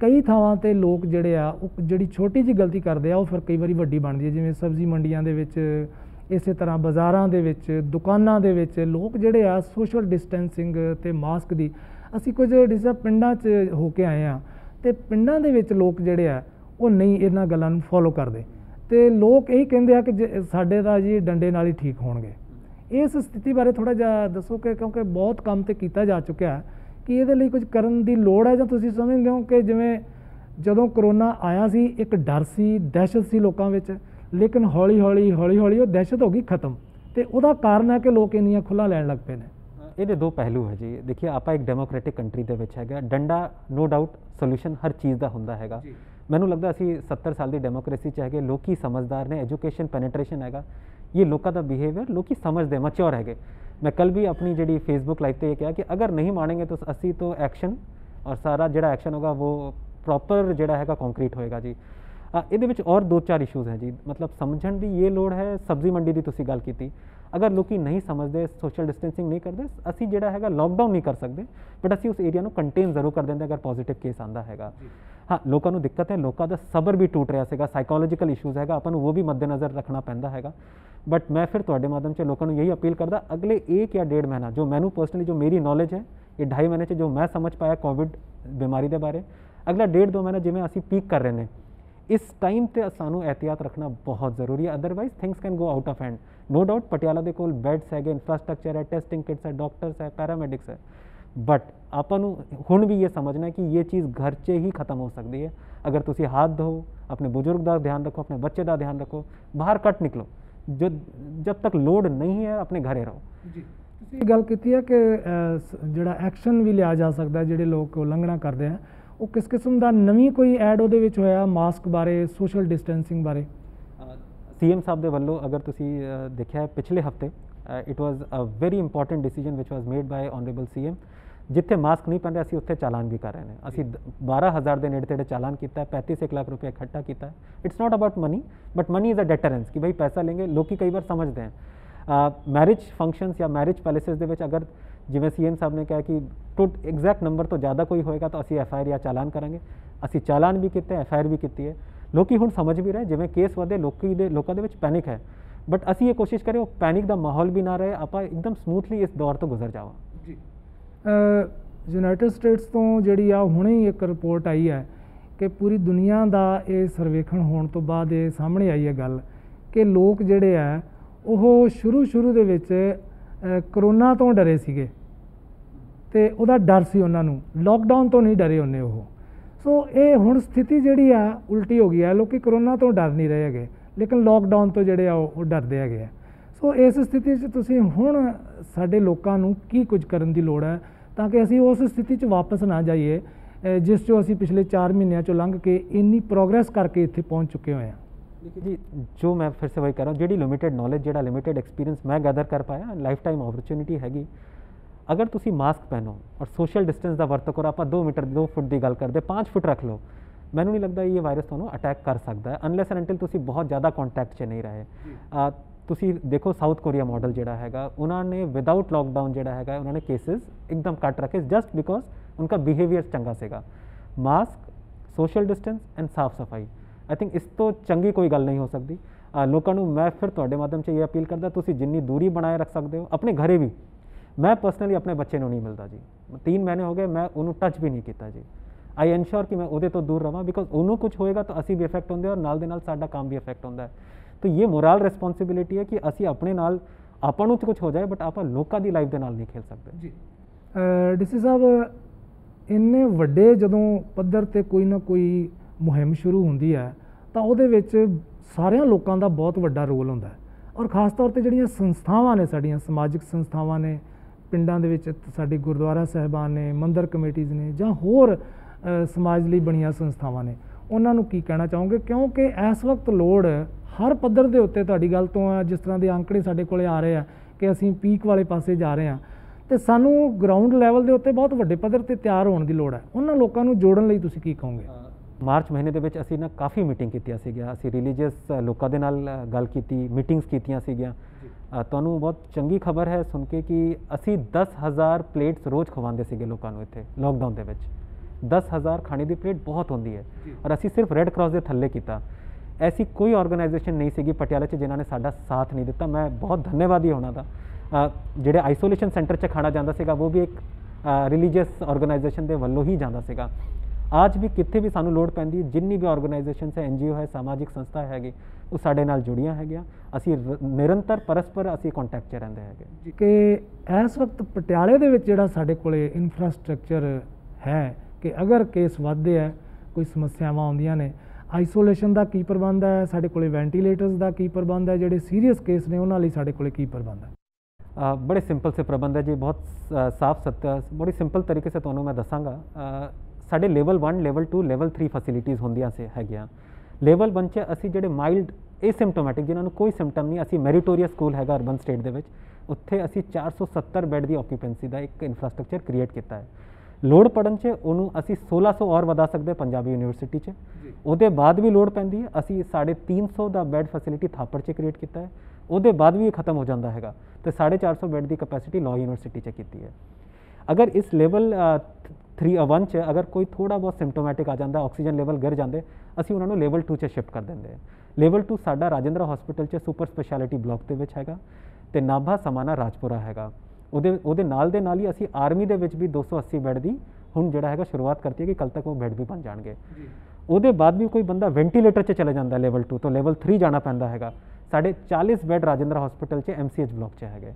ਕਈ ਥਾਵਾਂ ਤੇ ਲੋਕ ਜਿਹੜੇ ਆ, ਉਹ ਜਿਹੜੀ ਛੋਟੀ ਜਿਹੀ ਗਲਤੀ ਕਰਦੇ ਆ, ਉਹ ਫਿਰ ਕਈ ਵਾਰੀ ਵੱਡੀ ਬਣਦੀ ਹੈ। ਜਿਵੇਂ ਸਬਜ਼ੀ ਮੰਡੀਆਂ ਦੇ ਵਿੱਚ ਇਸੇ ਤਰ੍ਹਾਂ ਬਾਜ਼ਾਰਾਂ ਦੇ ਵਿੱਚ, ਦੁਕਾਨਾਂ ਦੇ ਵਿੱਚ, ਲੋਕ ਜਿਹੜੇ ਆ ਸੋਸ਼ਲ ਡਿਸਟੈਂਸਿੰਗ ਤੇ ਮਾਸਕ ਦੀ, ਅਸੀਂ ਕੁਝ ਜਿਸ ਪਿੰਡਾਂ 'ਚ ਹੋ ਕੇ ਆਏ ਆ ਤੇ ਪਿੰਡਾਂ ਦੇ ਵਿੱਚ ਲੋਕ ਜਿਹੜੇ ਆ, ਉਹ ਨਹੀਂ ਇਹਨਾਂ ਗੱਲਾਂ ਨੂੰ ਫੋਲੋ ਕਰਦੇ। ਤੇ ਲੋਕ ਇਹੀ ਕਹਿੰਦੇ ਆ ਕਿ ਜੇ ਸਾਡੇ ਤਾਂ ਜੀ ਡੰਡੇ ਨਾਲ ਹੀ ਠੀਕ ਹੋਣਗੇ। ਇਸ ਸਥਿਤੀ ਬਾਰੇ ਥੋੜਾ ਜਿਹਾ ਦੱਸੋ ਕਿ ਕਿਉਂਕਿ ਬਹੁਤ ਕੰਮ ਤੇ ਕੀਤਾ ਜਾ ਚੁੱਕਿਆ ਹੈ ਕਿ ਇਹਦੇ ਲਈ ਕੁਝ ਕਰਨ ਦੀ ਲੋੜ ਹੈ ਜਾਂ ਤੁਸੀਂ ਸਮਝਦੇ ਹੋ ਕਿ ਜਿਵੇਂ ਜਦੋਂ ਕਰੋਨਾ ਆਇਆ ਸੀ, ਇੱਕ ਡਰ ਸੀ, ਦਹਿਸ਼ਤ ਸੀ ਲੋਕਾਂ ਵਿੱਚ ਲੇਕਿਨ ਹੌਲੀ ਹੌਲੀ ਹੌਲੀ ਹੌਲੀ ਉਹ ਦਹਿਸ਼ਤ ਹੋ ਗਈ ਖਤਮ। ਤੇ ਉਹਦਾ ਕਾਰਨ ਹੈ ਕਿ ਲੋਕ ਇੰਨੀਆਂ ਖੁੱਲਾ ਲੈਣ ਲੱਗ ਪਏ ਨੇ। ਇਹਦੇ ਦੋ ਪਹਿਲੂ ਹੈ ਜੀ। ਦੇਖਿਏ ਆਪਾਂ ਇੱਕ ਡੈਮੋਕ੍ਰੈਟਿਕ ਕੰਟਰੀ ਦੇ ਵਿੱਚ ਹੈਗਾ ਡੰਡਾ ਨੋ ਡਾਊਟ ਸੋਲੂਸ਼ਨ ਹਰ ਚੀਜ਼ ਦਾ ਹੁੰਦਾ ਹੈਗਾ। ਮੈਨੂੰ ਲੱਗਦਾ ਅਸੀਂ 70 ਸਾਲ ਦੀ ਡੈਮੋਕ੍ਰੇਸੀ ਚ ਹੈਗੇ ਲੋਕੀ ਸਮਝਦਾਰ ਨੇ ਐਜੂਕੇਸ਼ਨ ਪੈਨੇਟ੍ਰੇਸ਼ਨ ਹੈਗਾ। ਇਹ ਲੋਕਾਂ ਦਾ ਬਿਹੇਵੀਅਰ ਲੋਕੀ ਸਮਝਦੇ ਮੈਚੁਰ ਹੈਗੇ। ਮੈਂ ਕੱਲ ਵੀ ਆਪਣੀ ਜਿਹੜੀ ਫੇਸਬੁੱਕ ਲਾਈਵ ਤੇ ਇਹ ਕਿਹਾ ਕਿ ਅਗਰ ਨਹੀਂ ਮਾਣेंगे ਤਾਂ ਅਸੀਂ ਤੋਂ ਐਕਸ਼ਨ ਔਰ ਸਾਰਾ ਜਿਹੜਾ ਐਕਸ਼ਨ ਹੋਗਾ ਉਹ ਪ੍ਰੋਪਰ ਜਿਹੜਾ ਹੈਗਾ ਕੰਕਰੀਟ ਹੋਏਗਾ ਜੀ। ਇਹਦੇ ਵਿੱਚ ਔਰ ਦੋ ਚਾਰ ਇਸ਼ੂਜ਼ ਹੈ ਜੀ। ਮਤਲਬ ਸਮਝਣ ਦੀ ਇਹ ਲੋੜ ਹੈ ਸਬਜ਼ੀ ਮੰਡੀ ਦੀ ਤੁਸੀਂ ਗੱਲ ਕੀਤੀ। ਅਗਰ ਲੋਕੀ ਨਹੀਂ ਸਮਝਦੇ ਸੋਸ਼ਲ ਡਿਸਟੈਂਸਿੰਗ ਨਹੀਂ ਕਰਦੇ ਅਸੀਂ ਜਿਹੜਾ ਹੈਗਾ ਲੋਕਡਾਊਨ ਨਹੀਂ ਕਰ ਸਕਦੇ ਬਟ ਅਸੀਂ ਉਸ ਏਰੀਆ ਨੂੰ ਕੰਟੇਨ ਜ਼ਰੂਰ ਕਰ ਦਿੰਦੇ ਅਗਰ ਪੋਜ਼ਿਟਿਵ ਕੇਸ ਆਂਦਾ ਹੈਗਾ। ਹਾਂ ਲੋਕਾਂ ਨੂੰ ਦਿੱਕਤ ਹੈ ਲੋਕਾਂ ਦਾ ਸਬਰ ਵੀ ਟੁੱਟ ਰਿਹਾ ਸੀਗਾ ਸਾਈਕੋਲੋਜੀਕਲ ਇਸ਼ੂਜ਼ ਹੈਗਾ ਆਪਾਂ ਨੂੰ ਉਹ ਵੀ ਮੱਦੇਨਜ਼ਰ ਰੱਖਣਾ ਪੈਂਦਾ ਹੈਗਾ। ਬਟ ਮੈਂ ਫਿਰ ਤੁਹਾਡੇ ਮਾਧਿਅਮ 'ਚ ਲੋਕਾਂ ਨੂੰ ਯਹੀ ਅਪੀਲ ਕਰਦਾ ਅਗਲੇ ਇੱਕ ਜਾਂ ਡੇਢ ਮਹੀਨਾ ਜੋ ਮੈਨੂੰ ਪਰਸਨਲੀ ਜੋ ਮੇਰੀ ਨੌਲੇਜ ਹੈ ਇਹ ਢਾਈ ਮਹੀਨੇ 'ਚ ਜੋ ਮੈਂ ਸਮਝ ਪਾਇਆ ਕੋਵਿਡ ਬਿਮਾਰੀ ਦੇ ਬਾਰੇ ਅਗਲਾ ਡੇਢ ਦੋ ਮਹੀਨਾ ਜਿਵੇਂ ਅਸੀਂ ਪੀਕ ਕਰ ਰਹੇ ਨੇ ਇਸ ਟਾਈਮ ਤੇ ਸਾਨੂੰ ਇਹਤਿਆਤ ਰੱਖਣਾ ਬਹੁਤ ਜ਼ਰੂਰੀ ਹੈ otherwise things can go out of hand no doubt Patiala ਦੇ ਕੋਲ ਬੈੱਡਸ ਹੈਗੇ ਇਨਫਰਾਸਟ੍ਰਕਚਰ ਹੈ ਟੈਸਟਿੰਗ ਕਿਟਸ ਹੈ ਡਾਕਟਰਸ ਹੈ ਪੈਰਾਮੈਡਿਕਸ ਹੈ ਬਟ ਆਪਾਂ ਨੂੰ ਹੁਣ ਵੀ ਇਹ ਸਮਝਣਾ ਕਿ ਇਹ ਚੀਜ਼ ਘਰ 'ਚ ਹੀ ਖਤਮ ਹੋ ਸਕਦੀ ਹੈ ਅਗਰ ਤੁਸੀਂ ਹੱਥ ਧੋ ਆਪਣੇ ਬਜ਼ੁਰਗ ਦਾ ਧਿਆਨ ਰੱਖੋ ਆਪਣੇ ਬੱਚੇ ਦਾ ਧਿਆਨ ਰੱਖੋ ਬਾਹਰ ਕੱਟ ਨਿਕਲੋ ਜੋ ਜਦ ਤੱਕ ਲੋਡ ਨਹੀਂ ਹੈ ਆਪਣੇ ਘਰੇ ਰਹੋ ਜੀ ਤੁਸੀਂ ਗੱਲ ਕੀਤੀ ਹੈ ਕਿ ਜਿਹੜਾ ਐਕਸ਼ਨ ਵੀ ਲਿਆ ਜਾ ਸਕਦਾ ਜਿਹੜੇ ਲੋਕ ਉਲੰਘਣਾ ਕਰਦੇ ਆ ਉਹ ਕਿਸ ਕਿਸਮ ਦਾ ਨਵੀਂ ਕੋਈ ਐਡ ਉਹਦੇ ਵਿੱਚ ਹੋਇਆ ਮਾਸਕ ਬਾਰੇ ਸੋਸ਼ਲ ਡਿਸਟੈਂਸਿੰਗ ਬਾਰੇ? ਸੀਐਮ ਸਾਹਿਬ ਦੇ ਵੱਲੋਂ ਅਗਰ ਤੁਸੀਂ ਦੇਖਿਆ ਪਿਛਲੇ ਹਫ਼ਤੇ it was a very important decision which was made by honourable CM ਜਿੱਥੇ ਮਾਸਕ ਨਹੀਂ ਪਹਿਨਦੇ, ਅਸੀਂ ਉੱਥੇ ਚਾਲਾਨ ਵੀ ਕਰ ਰਹੇ ਨੇ। ਅਸੀਂ ਦ- 12000 ਦੇ ਨੇੜੇ ਤੇੜੇ ਚਾਲਾਨ ਕੀਤਾ ਹੈ 35 ਇੱਕ ਲੱਖ ਰੁਪਏ ਇਕੱਠਾ ਕੀਤਾ it's not about money but money is a deterrence ਕਿ ਭਾਈ ਪੈਸਾ ਲੈਂਗੇ ਲੋਕੀ ਕਈ ਵਾਰ ਸਮਝਦੇ ਹਨ। ਮੈਰਿਜ ਫੰਕਸ਼ਨਸ ਜਾਂ ਮੈਰਿਜ ਪੈਲੇਸਿਸ ਦੇ ਵਿੱਚ ਅਗਰ ਜਿਵੇਂ ਸੀਐਮ ਸਾਹਿਬ ਨੇ ਕਿਹਾ ਕਿ ਟੋਟ ਐਗਜ਼ੈਕਟ ਨੰਬਰ ਤੋਂ ਜ਼ਿਆਦਾ ਕੋਈ ਹੋਏਗਾ ਤਾਂ ਅਸੀਂ ਐਫਆਈਆਰ ਜਾਂ ਚਾਲਾਨ ਕਰਾਂਗੇ। ਅਸੀਂ ਚਾਲਾਨ ਵੀ ਕੀਤੇ ਐਫਆਈਆਰ ਵੀ ਕੀਤੀ ਹੈ। ਲੋਕੀ ਹੁਣ ਸਮਝ ਵੀ ਰਹੇ, ਜਿਵੇਂ ਕੇਸ ਵਧੇ, ਲੋਕੀ ਦੇ ਲੋਕਾਂ ਦੇ ਵਿੱਚ ਪੈਨਿਕ ਹੈ। ਬਟ ਅਸੀਂ ਇਹ ਕੋਸ਼ਿਸ਼ ਕਰੇ ਉਹ ਪੈਨਿਕ ਦਾ ਮਾਹੌਲ ਵੀ ਨਾ ਰਹੇ, ਆਪਾਂ ਇੱਕਦਮ ਸਮੂਥਲੀ ਇਸ ਦੌਰ ਤੋਂ ਗੁਜ਼ਰ ਜਾਵਾਂ। ਜੀ। ਯੂਨਾਈਟਿਡ ਸਟੇਟਸ ਤੋਂ ਜਿਹੜੀ ਆ, ਹੁਣੇ ਹੀ ਇੱਕ ਰਿਪੋਰਟ ਆਈ ਹੈ ਕਿ ਪੂਰੀ ਦੁਨੀਆ ਦਾ ਇਹ ਸਰਵੇਖਣ ਹੋਣ ਤੋਂ ਬਾਅਦ ਇਹ ਸਾਹਮਣੇ ਆਈ ਹੈ ਗੱਲ ਕਿ ਲੋਕ ਜਿਹੜੇ ਆ ਉਹ ਸ਼ੁਰੂ ਸ਼ੁਰੂ ਦੇ ਵਿੱਚ ਕਰੋਨਾ ਤੋਂ ਡਰੇ ਸੀਗੇ। ਤੇ ਉਹਦਾ ਡਰ ਸੀ ਉਹਨਾਂ ਨੂੰ। ਲੋਕਡਾਊਨ ਤੋਂ ਨਹੀਂ ਡਰੇ ਉਹਨੇ ਉਹ। ਸੋ ਇਹ ਹੁਣ ਸਥਿਤੀ ਜਿਹੜੀ ਆ, ਉਲਟੀ ਹੋ ਗਈ ਹੈ ਲੋਕੀ ਕਰੋਨਾ ਤੋਂ ਡਰ ਨਹੀਂ ਰਹੇ ਹੈਗੇ। ਲੇਕਿਨ ਲੋਕਡਾਊਨ ਤੋਂ ਜਿਹੜੇ ਆ, ਉਹ ਉਹ ਡਰਦੇ ਹੈਗੇ ਆ। ਸੋ ਇਸ ਸਥਿਤੀ 'ਚ ਤੁਸੀਂ ਹੁਣ ਸਾਡੇ ਲੋਕਾਂ ਨੂੰ ਕੀ ਕੁਝ ਕਰਨ ਦੀ ਲੋੜ ਹੈ, ਤਾਂ ਕਿ ਅਸੀਂ ਉਸ ਸਥਿਤੀ 'ਚ ਵਾਪਸ ਨਾ ਜਾਈਏ ਜਿਸ 'ਚੋਂ ਅਸੀਂ ਪਿਛਲੇ 4 ਮਹੀਨਿਆਂ 'ਚੋਂ ਲੰਘ ਕੇ ਇੰਨੀ ਪ੍ਰੋਗਰੈਸ ਕਰਕੇ ਇੱਥੇ ਪਹੁੰਚ ਚੁੱਕੇ ਹੋਏ ਹਾਂ। देखिए जी जो मैं फिर से वही कह रहा हूँ जी लिमिटेड नॉलेज जो लिमिटेड एक्सपीरियंस मैं गैदर कर पाया लाइफ टाइम ऑपरचुनिटी हैगी। अगर तुम मास्क पहनो और सोशल डिस्टेंस का वर्त करो आप दो मीटर दो फुट की गल करते पाँच फुट रख लो मैं नहीं लगता ये वायरस थोड़ा अटैक कर सकता है अनलैस एंडल तुम बहुत ज़्यादा कॉन्टैक्ट से नहीं रहे। तुम देखो साउथ कोरिया मॉडल जोड़ा है उन्होंने विदाउट लॉकडाउन जोड़ा है उन्होंने केसिस एकदम कट रखे जस्ट बिकॉज़ उनका बिहेवियर चंगा सेगा। मास्क सोशल डिस्टेंस एंड साफ़ सफ़ाई। ਆਈ ਥਿੰਕ ਇਸ ਤੋਂ ਚੰਗੀ ਕੋਈ ਗੱਲ ਨਹੀਂ ਹੋ ਸਕਦੀ। ਲੋਕਾਂ ਨੂੰ ਮੈਂ ਫਿਰ ਤੁਹਾਡੇ ਮਾਧਿਅਮ 'ਚ ਇਹ ਅਪੀਲ ਕਰਦਾ, ਤੁਸੀਂ ਜਿੰਨੀ ਦੂਰੀ ਬਣਾਏ ਰੱਖ ਸਕਦੇ ਹੋ, ਆਪਣੇ ਘਰੇ ਵੀ। ਮੈਂ ਪਰਸਨਲੀ ਆਪਣੇ ਬੱਚੇ ਨੂੰ ਨਹੀਂ ਮਿਲਦਾ ਜੀ। 3 ਮਹੀਨੇ ਹੋ ਗਏ, ਮੈਂ ਉਹਨੂੰ ਟੱਚ ਵੀ ਨਹੀਂ ਕੀਤਾ ਜੀ। ਆਈ ਐਨਸ਼ੋਰ ਕਿ ਮੈਂ ਉਹਦੇ ਤੋਂ ਦੂਰ ਰਵਾਂ ਬਿਕੋਜ਼ ਉਹਨੂੰ ਕੁਝ ਹੋਏਗਾ ਤਾਂ ਅਸੀਂ ਵੀ ਇਫੈਕਟ ਹੁੰਦੇ ਔਰ ਨਾਲ ਦੇ ਨਾਲ ਸਾਡਾ ਕੰਮ ਵੀ ਇਫੈਕਟ ਹੁੰਦਾ ਹੈ। ਤਾਂ ਇਹ ਮੋਰਲ ਰਿਸਪੌਂਸਿਬਿਲਿਟੀ ਹੈ ਕਿ ਅਸੀਂ ਆਪਣੇ ਨਾਲ, ਆਪਾਂ ਨੂੰ ਤਾਂ ਕੁਝ ਹੋ ਜਾਏ ਬਟ ਆਪਾਂ ਲੋਕਾਂ ਦੀ ਲਾਈਫ ਦੇ ਨਾਲ ਨਹੀਂ ਖੇਲ ਸਕਦੇ। ਜੀ। ਡੀਸੀ ਸਾਹਿਬ, ਇੰਨੇ ਵੱਡੇ ਜਦੋਂ ਪੱਧਰ ਤੇ ਕੋਈ ਨਾ ਕੋਈ ਮੁਹਿੰਮ ਸ਼ੁਰੂ ਹੁੰਦੀ ਹੈ ਤਾਂ ਉਹਦੇ ਵਿੱਚ ਸਾਰਿਆਂ ਲੋਕਾਂ ਦਾ ਬਹੁਤ ਵੱਡਾ ਰੋਲ ਹੁੰਦਾ ਹੈ। ਔਰ ਖਾਸ ਤੌਰ ਤੇ ਜਿਹੜੀਆਂ ਸੰਸਥਾਵਾਂ ਨੇ ਸਾਡੀਆਂ, ਸਮਾਜਿਕ ਸੰਸਥਾਵਾਂ ਨੇ, ਪਿੰਡਾਂ ਦੇ ਵਿੱਚ ਸਾਡੇ ਗੁਰਦੁਆਰਾ ਸਾਹਿਬਾਨ ਨੇ, ਮੰਦਰ ਕਮੇਟੀਆਂ ਨੇ ਜਾਂ ਹੋਰ ਸਮਾਜ ਲਈ ਬਣੀਆਂ ਸੰਸਥਾਵਾਂ ਨੇ, ਉਹਨਾਂ ਨੂੰ ਕੀ ਕਹਿਣਾ ਚਾਹੋਗੇ? ਕਿਉਂਕਿ ਇਸ ਵਕਤ ਲੋੜ ਹਰ ਪੱਧਰ ਦੇ ਉੱਤੇ ਤੁਹਾਡੀ ਗੱਲ ਤੋਂ ਆ, ਜਿਸ ਤਰ੍ਹਾਂ ਦੇ ਅੰਕੜੇ ਸਾਡੇ ਕੋਲੇ ਆ ਰਹੇ ਆ ਕਿ ਅਸੀਂ ਪੀਕ ਵਾਲੇ ਪਾਸੇ ਜਾ ਰਹੇ ਹਾਂ ਤੇ ਸਾਨੂੰ ਗਰਾਊਂਡ ਲੈਵਲ ਦੇ ਉੱਤੇ ਬਹੁਤ ਵੱਡੇ ਪੱਧਰ ਤੇ ਤਿਆਰ ਹੋਣ ਦੀ ਲੋੜ ਹੈ। ਉਹਨਾਂ ਲੋਕਾਂ ਨੂੰ ਜੋੜਨ ਲਈ ਤੁਸੀਂ ਕੀ ਕਹੋਗੇ? ਮਾਰਚ ਮਹੀਨੇ ਦੇ ਵਿੱਚ ਅਸੀਂ ਨਾ ਕਾਫੀ ਮੀਟਿੰਗ ਕੀਤੀਆਂ ਸੀਗੀਆਂ। ਅਸੀਂ ਰਿਲੀਜੀਅਸ ਲੋਕਾਂ ਦੇ ਨਾਲ ਗੱਲ ਕੀਤੀ ਮੀਟਿੰਗਸ ਕੀਤੀਆਂ ਸੀਗੀਆਂ। ਤੁਹਾਨੂੰ ਬਹੁਤ ਚੰਗੀ ਖਬਰ ਹੈ ਸੁਣ ਕੇ ਕਿ ਅਸੀਂ 10000 ਪਲੇਟਸ ਰੋਜ਼ ਖਵਾਉਂਦੇ ਸੀਗੇ ਲੋਕਾਂ ਨੂੰ ਇੱਥੇ ਲੋਕਡਾਊਨ ਦੇ ਵਿੱਚ। 10000 ਖਾਣੇ ਦੀ ਪਲੇਟ ਬਹੁਤ ਹੁੰਦੀ ਹੈ। ਔਰ ਅਸੀਂ ਸਿਰਫ ਰੈੱਡ ਕਰਾਸ ਦੇ ਥੱਲੇ ਕੀਤਾ। ਐਸੀ ਕੋਈ ਆਰਗੇਨਾਈਜੇਸ਼ਨ ਨਹੀਂ ਸੀਗੀ ਪਟਿਆਲਾ 'ਚ ਜਿਨ੍ਹਾਂ ਨੇ ਸਾਡਾ ਸਾਥ ਨਹੀਂ ਦਿੱਤਾ। ਮੈਂ ਬਹੁਤ ਧੰਨਵਾਦੀ ਹਾਂ ਉਹਨਾਂ ਦਾ। ਜਿਹੜੇ ਆਈਸੋਲੇਸ਼ਨ ਸੈਂਟਰ 'ਚ ਖਾਣਾ ਜਾਂਦਾ ਸੀਗਾ ਉਹ ਵੀ ਇੱਕ ਰਿਲੀਜੀਅਸ ਆਰਗੇਨਾਈਜੇਸ਼ਨ ਦੇ ਵੱਲੋਂ ਹੀ ਜਾਂਦਾ ਸੀਗਾ। ਅੱਜ ਵੀ ਕਿੱਥੇ ਵੀ ਸਾਨੂੰ ਲੋੜ ਪੈਂਦੀ ਹੈ ਜਿੰਨੀ ਵੀ ਆਰਗੇਨਾਈਜੇਸ਼ਨਸ ਹੈ ਐਨਜੀਓ ਹੈ ਸਮਾਜਿਕ ਸੰਸਥਾ ਹੈਗੀ ਉਹ ਸਾਡੇ ਨਾਲ ਜੁੜੀਆਂ ਹੈਗੀਆਂ ਅਸੀਂ ਨਿਰੰਤਰ ਪਰਸਪਰ ਅਸੀਂ ਕੰਟੈਕਟ 'ਚ ਰਹਿੰਦੇ ਹੈਗੇ ਕਿ ਇਸ ਵਕਤ ਪਟਿਆਲੇ ਦੇ ਵਿੱਚ ਜਿਹੜਾ ਸਾਡੇ ਕੋਲੇ ਇਨਫਰਾਸਟ੍ਰਕਚਰ ਹੈ ਕਿ ਅਗਰ ਕੇਸ ਵੱਧਦੇ ਆ ਕੋਈ ਸਮੱਸਿਆਵਾਂ ਆਉਂਦੀਆਂ ਨੇ ਆਈਸੋਲੇਸ਼ਨ ਦਾ ਕੀ ਪ੍ਰਬੰਧ ਹੈ ਸਾਡੇ ਕੋਲੇ ਵੈਂਟੀਲੇਟਰਸ ਦਾ ਕੀ ਪ੍ਰਬੰਧ ਹੈ ਜਿਹੜੇ ਸੀਰੀਅਸ ਕੇਸ ਨੇ ਉਹਨਾਂ ਲਈ ਸਾਡੇ ਕੋਲੇ ਕੀ ਪ੍ਰਬੰਧ ਹੈ ਸਿੰਪਲ ਸੇ ਪ੍ਰਬੰਧ ਹੈ ਜੀ ਬਹੁਤ ਸ- ਸਾਫ਼ ਸੱਤਰ ਬੜੀ ਸਿੰਪਲ ਤਰੀਕੇ ਸੇ ਤੁਹਾਨੂੰ ਮੈਂ ਦੱਸਾਂਗਾ ਸਾਡੇ ਲੈਵਲ 1 ਲੈਵਲ 2 ਲੈਵਲ 3 ਫੈਸਿਲਿਟੀਆਂ ਹੁੰਦੀਆਂ ਸੇ ਹੈਗੀਆਂ। ਲੈਵਲ 1 ਚ ਅਸੀਂ ਜਿਹੜੇ ਮਾਈਲਡ ਏਸਿਮਟੋਮੈਟਿਕ ਜਿਨ੍ਹਾਂ ਨੂੰ ਕੋਈ ਸਿੰਪਟਮ ਨਹੀਂ ਅਸੀਂ ਮੈਰੀਟੋਰੀਅਸ ਸਕੂਲ ਹੈਗਾ ਅਰਬਨ ਸਟੇਟ ਦੇ ਵਿੱਚ ਉੱਥੇ ਅਸੀਂ 470 ਬੈੱਡ ਦੀ ਆਕੂਪੈਂਸੀ ਦਾ ਇੱਕ ਇਨਫਰਾਸਟ੍ਰਕਚਰ ਕ੍ਰੀਏਟ ਕੀਤਾ ਹੈ। ਲੋੜ ਪੜਨ ਚ ਉਹਨੂੰ ਅਸੀਂ 1600 ਔਰ ਵਧਾ ਸਕਦੇ ਪੰਜਾਬੀ ਯੂਨੀਵਰਸਿਟੀ ਚ। ਉਹਦੇ ਬਾਅਦ ਵੀ ਲੋੜ ਪੈਂਦੀ ਹੈ ਅਸੀਂ 350 ਦਾ ਬੈੱਡ ਫੈਸਿਲਿਟੀ ਥਾਪੜ ਚ ਕ੍ਰੀਏਟ ਕੀਤਾ ਹੈ। ਉਹਦੇ ਬਾਅਦ ਵੀ ਇਹ ਖਤਮ ਹੋ ਜਾਂਦਾ ਹੈਗਾ ਤੇ 450 ਬੈੱਡ ਦੀ ਕੈਪੈਸਿਟੀ ਲਾਅ ਯੂਨੀਵਰਸਿਟੀ ਚ ਕੀਤੀ ਹੈ। ਅਗਰ ਇਸ ਲੈਵਲ 3 1 ਚ ਅਗਰ ਕੋਈ ਥੋੜਾ ਬਹੁਤ ਸਿੰਪਟੋਮੈਟਿਕ ਆ ਜਾਂਦਾ ਆਕਸੀਜਨ ਲੈਵਲ ਗਿਰ ਜਾਂਦੇ ਅਸੀਂ ਉਹਨਾਂ ਨੂੰ ਲੈਵਲ 2 ਚ ਸ਼ਿਫਟ ਕਰ ਦਿੰਦੇ ਹਾਂ। ਲੈਵਲ 2 ਸਾਡਾ ਰਾਜਿੰਦਰਾ ਹਸਪੀਟਲ ਚ ਸੁਪਰ ਸਪੈਸ਼ਲਿਟੀ ਬਲਾਕ ਦੇ ਵਿੱਚ ਹੈਗਾ ਤੇ ਨਾਭਾ ਸਮਾਨਾ ਰਾਜਪੁਰਾ ਹੈਗਾ। ਉਹਦੇ ਉਹਦੇ ਨਾਲ ਦੇ ਨਾਲ ਹੀ ਅਸੀਂ ਆਰਮੀ ਦੇ ਵਿੱਚ ਵੀ 280 ਬੈੱਡ ਦੀ ਹੁਣ ਜਿਹੜਾ ਹੈਗਾ ਸ਼ੁਰੂਆਤ ਕਰਤੀ ਹੈ ਕਿ ਕੱਲ ਤੱਕ ਉਹ ਬੈੱਡ ਵੀ ਬਣ ਜਾਣਗੇ। ਉਹਦੇ ਬਾਅਦ ਵੀ ਕੋਈ ਬੰਦਾ ਵੈਂਟੀਲੇਟਰ 'ਚ ਚਲੇ ਜਾਂਦਾ ਲੈਵਲ 2 ਤੋਂ ਲੈਵਲ 3 ਜਾਣਾ ਪੈਂਦਾ ਹੈਗਾ। ਸਾਡੇ 40 ਬੈੱਡ ਰਾਜਿੰਦਰਾ ਹਸਪੀਟਲ 'ਚ ਐਮਸੀਐਚ ਬਲਾਕ 'ਚ ਹੈਗੇ।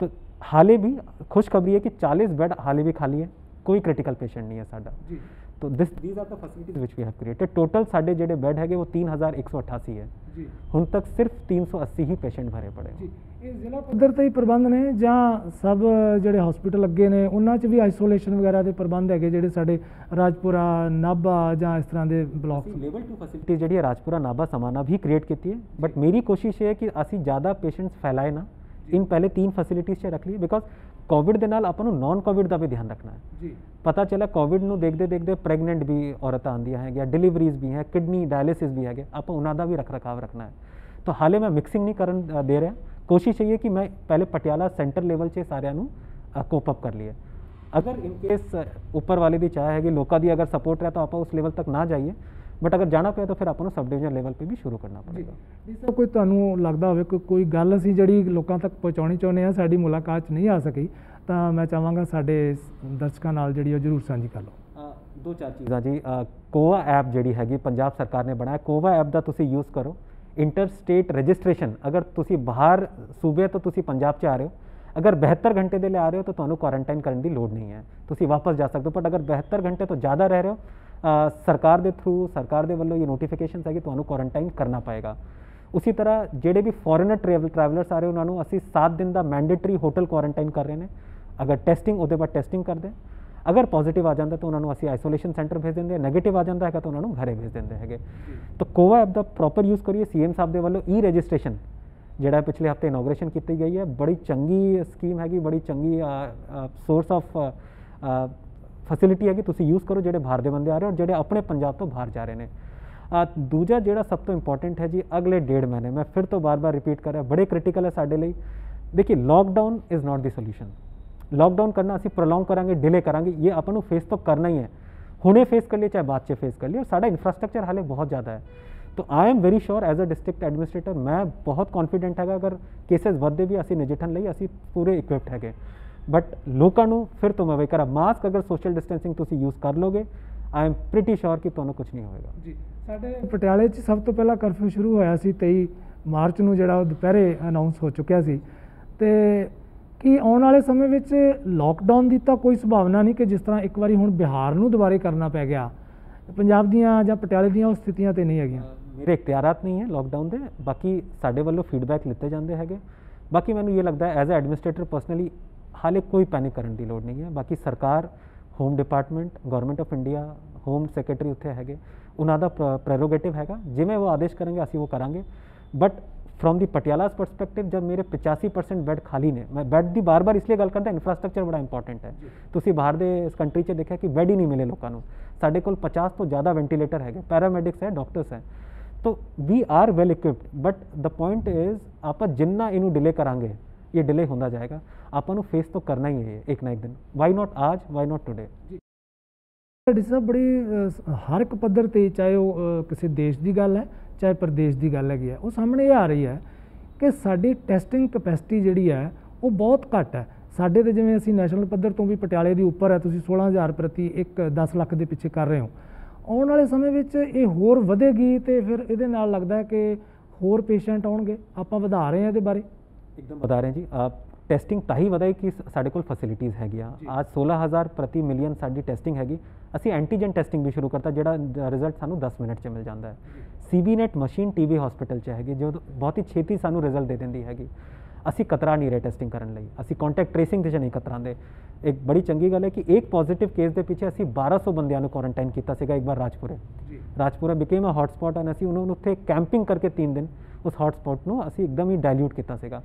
ਤਾਂ ਹਾਲੇ ਵੀ ਖੁਸ਼ਖਬਰੀ ਹੈ ਕਿ 40 ਬੈੱਡ ਹਾਲੇ ਵੀ ਖਾਲੀ ਹੈ। ਕੋਈ ਕ੍ਰਿਟੀਕਲ ਪੇਸ਼ੈਂਟ ਨਹੀਂ ਹੈ ਸਾਡਾ। ਜੀ। ਤੋ this these are the facilities which we have created total ਸਾਡੇ ਜਿਹੜੇ ਬੈੱਡ ਹੈਗੇ ਉਹ 3188 ਹੈ। ਜੀ। ਹੁਣ ਤੱਕ ਸਿਰਫ 380 ਹੀ ਪੇਸ਼ੈਂਟ ਭਰੇ ਪੜੇ ਜੀ। ਇਹ ਜ਼ਿਲ੍ਹਾ ਪੱਧਰ ਤੇ ਹੀ ਪ੍ਰਬੰਧ ਨੇ ਜਾਂ ਸਭ ਜਿਹੜੇ ਹਸਪੀਟਲ ਲੱਗੇ ਨੇ ਉਹਨਾਂ 'ਚ ਵੀ ਆਈਸੋਲੇਸ਼ਨ ਵਗੈਰਾ ਦੇ ਪ੍ਰਬੰਧ ਹੈਗੇ ਜਿਹੜੇ ਸਾਡੇ ਰਾਜਪੁਰਾ ਨਾਭਾ ਜਾਂ ਇਸ ਤਰ੍ਹਾਂ ਦੇ ਬਲਾਕ ਲੈਵਲ 2 ਫੈਸਿਲਿਟੀ ਜਿਹੜੀ ਹੈ ਰਾਜਪੁਰਾ ਨਾਭਾ ਸਮਾਨਾ ਵੀ ਕ੍ਰੀਏਟ ਕੀਤੀ ਹੈ। ਬਟ ਮੇਰੀ ਕੋਸ਼ਿਸ਼ ਇਹ ਹੈ ਕਿ ਅਸੀਂ ਜ਼ਿਆਦਾ ਪੇਸ਼ੈਂਟਸ ਫੈਲਾਏ ਨਾ। ਇਨ ਪਹਿਲੇ ਤਿੰਨ ਫੈਸਿਲਿਟੀਜ਼ 'ਚ ਰੱਖ ਲਈਏ। ਬਿਕਾਜ਼ ਕੋਵਿਡ ਦੇ ਨਾਲ ਆਪਾਂ ਨੂੰ ਨਾਨ ਕੋਵਿਡ ਦਾ ਵੀ ਧਿਆਨ ਰੱਖਣਾ ਹੈ। ਜੀ। ਪਤਾ ਚੱਲਾ ਕੋਵਿਡ ਨੂੰ ਦੇਖਦੇ ਦੇਖਦੇ ਪ੍ਰੈਗਨੈਂਟ ਵੀ ਔਰਤਾਂ ਆਉਂਦੀਆਂ ਹੈਗੀਆਂ ਡਿਲੀਵਰੀਜ਼ ਵੀ ਹੈ ਕਿਡਨੀ ਡਾਇਲਿਸਿਸ ਵੀ ਹੈਗੇ ਆਪਾਂ ਉਹਨਾਂ ਦਾ ਵੀ ਰੱਖ ਰਖਾਵ ਰੱਖਣਾ ਹੈ। ਤਾਂ ਹਾਲੇ ਮੈਂ ਮਿਕਸਿੰਗ ਨਹੀਂ ਕਰਨ ਦੇ ਰਿਹਾ। ਕੋਸ਼ਿਸ਼ ਇਹ ਹੈ ਕਿ ਮੈਂ ਪਹਿਲੇ ਪਟਿਆਲਾ ਸੈਂਟਰ ਲੈਵਲ 'ਚ ਸਾਰਿਆਂ ਨੂੰ ਕੋਪ ਅਪ ਕਰ ਲਈਏ। ਅਗਰ ਇਨ ਕੇਸ ਉੱਪਰ ਵਾਲੇ ਦੀ ਚਾਹ ਹੈ ਕਿ ਲੋਕਾਂ ਦੀ ਅਗਰ ਸਪੋਰਟ ਹੈ ਤਾਂ ਆਪਾਂ ਉਸ ਲੈਵਲ ਤੱਕ ਨਾ ਜਾਈਏ। ਬਟ ਅਗਰ ਜਾਣਾ ਪਿਆ ਤਾਂ ਫਿਰ ਆਪਾਂ ਨੂੰ ਸਬ ਡਿਵੀਜ਼ਨ ਲੈਵਲ 'ਤੇ ਵੀ ਸ਼ੁਰੂ ਕਰਨਾ ਪੜੇਗਾ ਜੀ ਸਰ ਕੋਈ ਤੁਹਾਨੂੰ ਲੱਗਦਾ ਹੋਵੇ ਕਿ ਕੋਈ ਗੱਲ ਅਸੀਂ ਜਿਹੜੀ ਲੋਕਾਂ ਤੱਕ ਪਹੁੰਚਾਉਣੀ ਚਾਹੁੰਦੇ ਆ ਸਾਡੀ ਮੁਲਾਕਾਤ 'ਚ ਨਹੀਂ ਆ ਸਕੀ ਤਾਂ ਮੈਂ ਚਾਹਾਂਗਾ ਸਾਡੇ ਦਰਸ਼ਕਾਂ ਨਾਲ ਜਿਹੜੀ ਉਹ ਜਰੂਰ ਸਾਂਝੀ ਕਰ ਲਓ। ਦੋ ਚਾਰ ਚੀਜ਼ਾਂ। ਜੀ ਕੋਵਾ ਐਪ ਜਿਹੜੀ ਹੈਗੀ ਪੰਜਾਬ ਸਰਕਾਰ ਨੇ ਬਣਾਇਆ। ਕੋਵਾ ਐਪ ਦਾ ਤੁਸੀਂ ਯੂਜ਼ ਕਰੋ। ਇੰਟਰ ਸਟੇਟ ਰਜਿਸਟ੍ਰੇਸ਼ਨ ਅਗਰ ਤੁਸੀਂ ਬਾਹਰ ਸੂਬੇ ਤੋਂ ਤੁਸੀਂ ਪੰਜਾਬ 'ਚ ਆ ਰਹੇ ਹੋ ਅਗਰ 72 ਘੰਟੇ ਦੇ ਲਈ ਆ ਰਹੇ ਹੋ ਤਾਂ ਤੁਹਾਨੂੰ ਕੁਆਰੰਟਾਈਨ ਕਰਨ ਦੀ ਲੋੜ ਨਹੀਂ ਹੈ। ਤੁਸੀਂ ਵਾਪਸ ਜਾ ਸਕਦੇ ਹੋ ਬਟ ਅਗਰ 72 ਘੰਟੇ ਤੋਂ ਜ਼ਿਆਦਾ ਰਹਿ ਰਹੇ ਹੋ ਸਰਕਾਰ ਦੇ ਥਰੂ ਸਰਕਾਰ ਦੇ ਵੱਲੋਂ ਇਹ ਨੋਟੀਫਿਕੇਸ਼ਨਸ ਹੈ ਕਿ ਤੁਹਾਨੂੰ ਕੁਆਰੰਟਾਈਨ ਕਰਨਾ ਪਏਗਾ। ਉਸੇ ਤਰ੍ਹਾਂ ਜਿਹੜੇ ਵੀ ਫੋਰਨਰ ਟਰੈਵਲ ਟਰੈਵਲਰਸ ਆ ਰਹੇ, ਉਹਨਾਂ ਨੂੰ ਅਸੀਂ 7 ਦਿਨ ਦਾ ਮੈਂਡੇਟਰੀ ਹੋਟਲ ਕੁਆਰੰਟਾਈਨ ਕਰ ਰਹੇ ਨੇ। ਅਗਰ ਟੈਸਟਿੰਗ ਉਹਦੇ ਬਾਅਦ ਟੈਸਟਿੰਗ ਕਰਦੇ। ਅਗਰ ਪੋਜ਼ਿਟਿਵ ਆ ਜਾਂਦਾ, ਤਾਂ ਉਹਨਾਂ ਨੂੰ ਅਸੀਂ ਆਈਸੋਲੇਸ਼ਨ ਸੈਂਟਰ ਭੇਜ ਦਿੰਦੇ ਨੈਗੇਟਿਵ ਆ ਜਾਂਦਾ ਹੈਗਾ, ਤਾਂ ਉਹਨਾਂ ਨੂੰ ਘਰੇ ਭੇਜ ਦਿੰਦੇ ਹੈਗੇ। ਤਾਂ ਕੋਵਾ ਐਪ ਦਾ ਪ੍ਰੋਪਰ ਯੂਜ਼ ਕਰੀਏ। ਸੀਐਮ ਸਾਹਿਬ ਦੇ ਵੱਲੋਂ ਈ ਰਜਿਸਟ੍ਰੇਸ਼ਨ ਜਿਹੜਾ ਪਿਛਲੇ ਹਫ਼ਤੇ ਇਨੋਗ੍ਰੇਸ਼ਨ ਕੀਤੀ ਗਈ ਹੈ, ਬੜੀ ਚੰਗੀ ਸਕੀਮ ਹੈਗੀ, ਬੜੀ ਚੰਗੀ ਸੋਰਸ ਆਫ ਫੈਸਿਲਿਟੀ ਹੈਗੀ ਤੁਸੀਂ ਯੂਜ਼ ਕਰੋ ਜਿਹੜੇ ਬਾਹਰ ਦੇ ਬੰਦੇ ਆ ਰਹੇ ਔਰ ਜਿਹੜੇ ਆਪਣੇ ਪੰਜਾਬ ਤੋਂ ਬਾਹਰ ਜਾ ਰਹੇ ਨੇ। ਅ, ਦੂਜਾ ਜਿਹੜਾ ਸਭ ਤੋਂ ਇੰਪੋਰਟੈਂਟ ਹੈ ਜੀ ਅਗਲੇ ਡੇਢ ਮਹੀਨੇ ਮੈਂ ਫਿਰ ਤੋਂ ਬਾਰ-ਬਾਰ ਰਿਪੀਟ ਕਰ ਰਿਹਾ ਬੜੇ ਕ੍ਰਿਟੀਕਲ ਹੈ ਸਾਡੇ ਲਈ। ਦੇਖਿਏ lockdown is not the solution lockdown ਕਰਨਾ ਅਸੀਂ ਪ੍ਰੋਲੋਂਗ ਕਰਾਂਗੇ ਡਿਲੇ ਕਰਾਂਗੇ ਇਹ ਆਪਾਂ ਨੂੰ ਫੇਸ ਤਾਂ ਕਰਨਾ ਹੀ ਹੈ। ਹੁਣੇ ਫੇਸ ਕਰ ਲਈ ਚਾਹੇ ਬਾਅਦ ਚ ਫੇਸ ਕਰ ਲਈ ਔਰ ਸਾਡਾ ਇਨਫਰਾਸਟ੍ਰਕਚਰ ਹਾਲੇ ਬਹੁਤ ਜ਼ਿਆਦਾ ਹੈ। ਤਾਂ I am very sure as a district administrator ਮੈਂ ਬਹੁਤ ਕੌਨਫੀਡੈਂਟ ਹੈਗਾ ਅਗਰ ਕੇਸਸ ਵੱਧਦੇ ਵੀ ਅਸੀਂ ਨਜਿੱਠਣ ਲਈ ਅਸੀਂ ਪੂਰੇ ਇਕਵਿਪਡ ਹੈਗੇ। ਬਟ ਲੋਕਾਂ ਨੂੰ ਫਿਰ ਤੋਂ ਮੈਂ ਵਈ ਕਰਾਂ ਮਾਸਕ ਅਗਰ ਸੋਸ਼ਲ ਡਿਸਟੈਂਸਿੰਗ ਤੁਸੀਂ ਯੂਜ਼ ਕਰ ਲੋਗੇ ਆਈ ਐਮ ਪ੍ਰੀਟੀ ਸ਼ੋਰ ਕਿ ਤੁਹਾਨੂੰ ਕੁਝ ਨਹੀਂ ਹੋਏਗਾ। ਜੀ ਸਾਡੇ ਪਟਿਆਲੇ 'ਚ ਸਭ ਤੋਂ ਪਹਿਲਾਂ ਕਰਫਿਊ ਸ਼ੁਰੂ ਹੋਇਆ ਸੀ 23 ਮਾਰਚ ਨੂੰ ਜਿਹੜਾ ਉਹ ਦੁਪਹਿਰੇ ਅਨਾਉਂਸ ਹੋ ਚੁੱਕਿਆ ਸੀ। ਤੇ ਕੀ ਆਉਣ ਵਾਲੇ ਸਮੇਂ ਵਿੱਚ ਲੋਕਡਾਊਨ ਦੀ ਤਾਂ ਕੋਈ ਸੰਭਾਵਨਾ ਨਹੀਂ ਕਿ ਜਿਸ ਤਰ੍ਹਾਂ ਇੱਕ ਵਾਰੀ ਹੁਣ ਬਿਹਾਰ ਨੂੰ ਦੁਬਾਰੇ ਕਰਨਾ ਪੈ ਗਿਆ ਪੰਜਾਬ ਦੀਆਂ ਜਾਂ ਪਟਿਆਲੇ ਦੀਆਂ ਉਹ ਸਥਿਤੀਆਂ ਤੇ ਨਹੀਂ ਹੈਗੀਆਂ। ਮੇਰੇ ਇਖਤਿਆਰਾਤ ਨਹੀਂ ਹੈ ਲਾਕਡਾਊਨ ਦੇ ਬਾਕੀ ਸਾਡੇ ਵੱਲੋਂ ਫੀਡਬੈਕ ਲਿੱਤੇ ਜਾਂਦੇ ਹੈਗੇ। ਬਾਕੀ ਮੈਨੂੰ ਇਹ ਲੱਗਦਾ ਐਜ਼ ਅ ਐਡਮਿਨਿਸਟ੍ਰੇਟਰ ਪਰਸਨਲੀ ਹਾਲੇ ਕੋਈ ਪੈਨਿਕ ਕਰਨ ਦੀ ਲੋੜ ਨਹੀਂ ਹੈ ਬਾਕੀ ਸਰਕਾਰ home department government of India home secretary ਉੱਥੇ ਹੈਗੇ ਉਹਨਾਂ ਦਾ ਪ੍ਰੈਰੋਗੇਟਿਵ ਹੈਗਾ ਜਿਵੇਂ ਉਹ ਆਦੇਸ਼ ਕਰਨਗੇ ਅਸੀਂ ਉਹ ਕਰਾਂਗੇ but from the Patiala's perspective ਜਦ ਮੇਰੇ 85% ਬੈੱਡ ਖਾਲੀ ਨੇ ਮੈਂ ਬੈੱਡ ਦੀ ਬਾਰ-ਬਾਰ ਇਸ ਲਈ ਗੱਲ ਕਰਦਾ ਇਨਫਰਾਸਟ੍ਰਕਚਰ ਬੜਾ ਇੰਪੋਰਟੈਂਟ ਹੈ ਤੁਸੀਂ ਬਾਹਰ ਦੇ ਇਸ ਕੰਟਰੀ 'ਚ ਦੇਖਿਆ ਕਿ ਬੈੱਡ ਹੀ ਨਹੀਂ ਮਿਲੇ ਲੋਕਾਂ ਨੂੰ ਸਾਡੇ ਕੋਲ 50 ਤੋਂ ਜ਼ਿਆਦਾ ਵੈਂਟੀਲੇਟਰ ਹੈਗੇ ਪੈਰਾਮੈਡਿਕਸ ਹੈ ਡਾਕਟਰਸ ਹੈ ਤੋ we are well equipped but the point is ਆਪਾਂ ਜਿੰਨਾ ਇਹਨੂੰ ਡਿਲੇ ਕਰਾਂਗੇ ਇਹ ਡਿਲੇ ਹੁੰਦਾ ਜਾਏਗਾ। ਆਪਾਂ ਨੂੰ ਫੇਸ ਤਾਂ ਕਰਨਾ ਹੀ ਹੈ, ਇੱਕ ਨਾ ਇੱਕ ਦਿਨ। ਵਾਈ ਨਾਟ ਅੱਜ ਵਾਈ ਨਾਟ ਟੁਡੇ ਤੁਹਾਡੀ ਸਾਹਿਬ, ਬੜੀ ਹਰ ਇੱਕ ਪੱਧਰ ਤੇ ਚਾਹੇ ਉਹ ਕਿਸੇ ਦੇਸ਼ ਦੀ ਗੱਲ ਹੈ, ਚਾਹੇ ਪ੍ਰਦੇਸ਼ ਦੀ ਗੱਲ ਹੈਗੀ ਹੈ, ਉਹ ਸਾਹਮਣੇ ਇਹ ਆ ਰਹੀ ਹੈ ਕਿ ਸਾਡੀ ਟੈਸਟਿੰਗ ਕਪੈਸਿਟੀ ਜਿਹੜੀ ਹੈ, ਉਹ ਬਹੁਤ ਘੱਟ ਹੈ। ਸਾਡੇ ਤੇ ਜਿਵੇਂ ਅਸੀਂ ਨੈਸ਼ਨਲ ਪੱਧਰ ਤੋਂ ਵੀ ਪਟਿਆਲੇ ਦੀ ਉੱਪਰ ਹੈ, ਤੁਸੀਂ 16000 ਪ੍ਰਤੀ ਇੱਕ 10 ਲੱਖ ਦੇ ਪਿੱਛੇ ਕਰ ਰਹੇ ਹੋ। ਆਉਣ ਵਾਲੇ ਸਮੇਂ ਵਿੱਚ ਇਹ ਹੋਰ ਵਧੇਗੀ ਤੇ ਫਿਰ ਇਹਦੇ ਨਾਲ ਲੱਗਦਾ ਕਿ ਹੋਰ ਪੇਸ਼ੈਂਟ ਆਉਣਗੇ। ਆਪਾਂ ਵਧਾ ਰਹੇ ਹਾਂ ਇਹਦੇ ਬਾਰੇ। ਇੱਕਦਮ ਬਤਾ ਰਹੇ ਜੀ ਟੈਸਟਿੰਗ ਤਾਂ ਹੀ ਵਧਾਈ ਕਿ ਸਾਡੇ ਕੋਲ ਫੈਸਿਲਿਟੀਆਂ ਹੈਗੀਆਂ। ਅੱਜ 16000 ਪ੍ਰਤੀ ਮਿਲੀਅਨ ਸਾਡੀ ਟੈਸਟਿੰਗ ਹੈਗੀ। ਅਸੀਂ ਐਂਟੀਜਨ ਟੈਸਟਿੰਗ ਵੀ ਸ਼ੁਰੂ ਕਰਤਾ ਜਿਹੜਾ ਰਿਜ਼ਲਟ ਸਾਨੂੰ 10 ਮਿੰਟ 'ਚ ਮਿਲ ਜਾਂਦਾ ਹੈ। ਸੀਬੀਨੈਟ ਮਸ਼ੀਨ ਟੀਵੀ ਹਸਪੀਟਲ 'ਚ ਹੈਗੀ ਜੋ ਬਹੁਤ ਹੀ ਛੇਤੀ ਸਾਨੂੰ ਰਿਜ਼ਲਟ ਦੇ ਦਿੰਦੀ ਹੈਗੀ। ਅਸੀਂ ਕਤਰਾ ਨਹੀਂ ਰਹੇ ਟੈਸਟਿੰਗ ਕਰਨ ਲਈ। ਅਸੀਂ ਕੰਟੈਕਟ ਟ੍ਰੇਸਿੰਗ ਦੇ ਚ ਨਹੀਂ ਕਤਰਾਂਦੇ ਇੱਕ ਬੜੀ ਚੰਗੀ ਗੱਲ ਹੈ ਕਿ ਇੱਕ ਪੋਜ਼ਿਟਿਵ ਕੇਸ ਦੇ ਪਿੱਛੇ ਅਸੀਂ 1200 ਬੰਦਿਆਂ ਨੂੰ ਕੁਆਰੰਟਾਈਨ ਕੀਤਾ ਸੀਗਾ ਇੱਕ ਵਾਰ ਰਾਜਪੁਰੇ। Rajpura became a hotspot and ਅਸੀਂ ਉਹਨਾਂ ਨੂੰ ਉੱਥੇ ਕੈਂਪਿੰਗ ਕਰਕੇ 3 ਦਿਨ ਉਸ ਹੌਟਸਪੌਟ ਨੂੰ ਅਸੀਂ ਇੱਕਦਮ ਹੀ ਡਾਇਲੂਟ ਕੀਤਾ ਸੀਗਾ।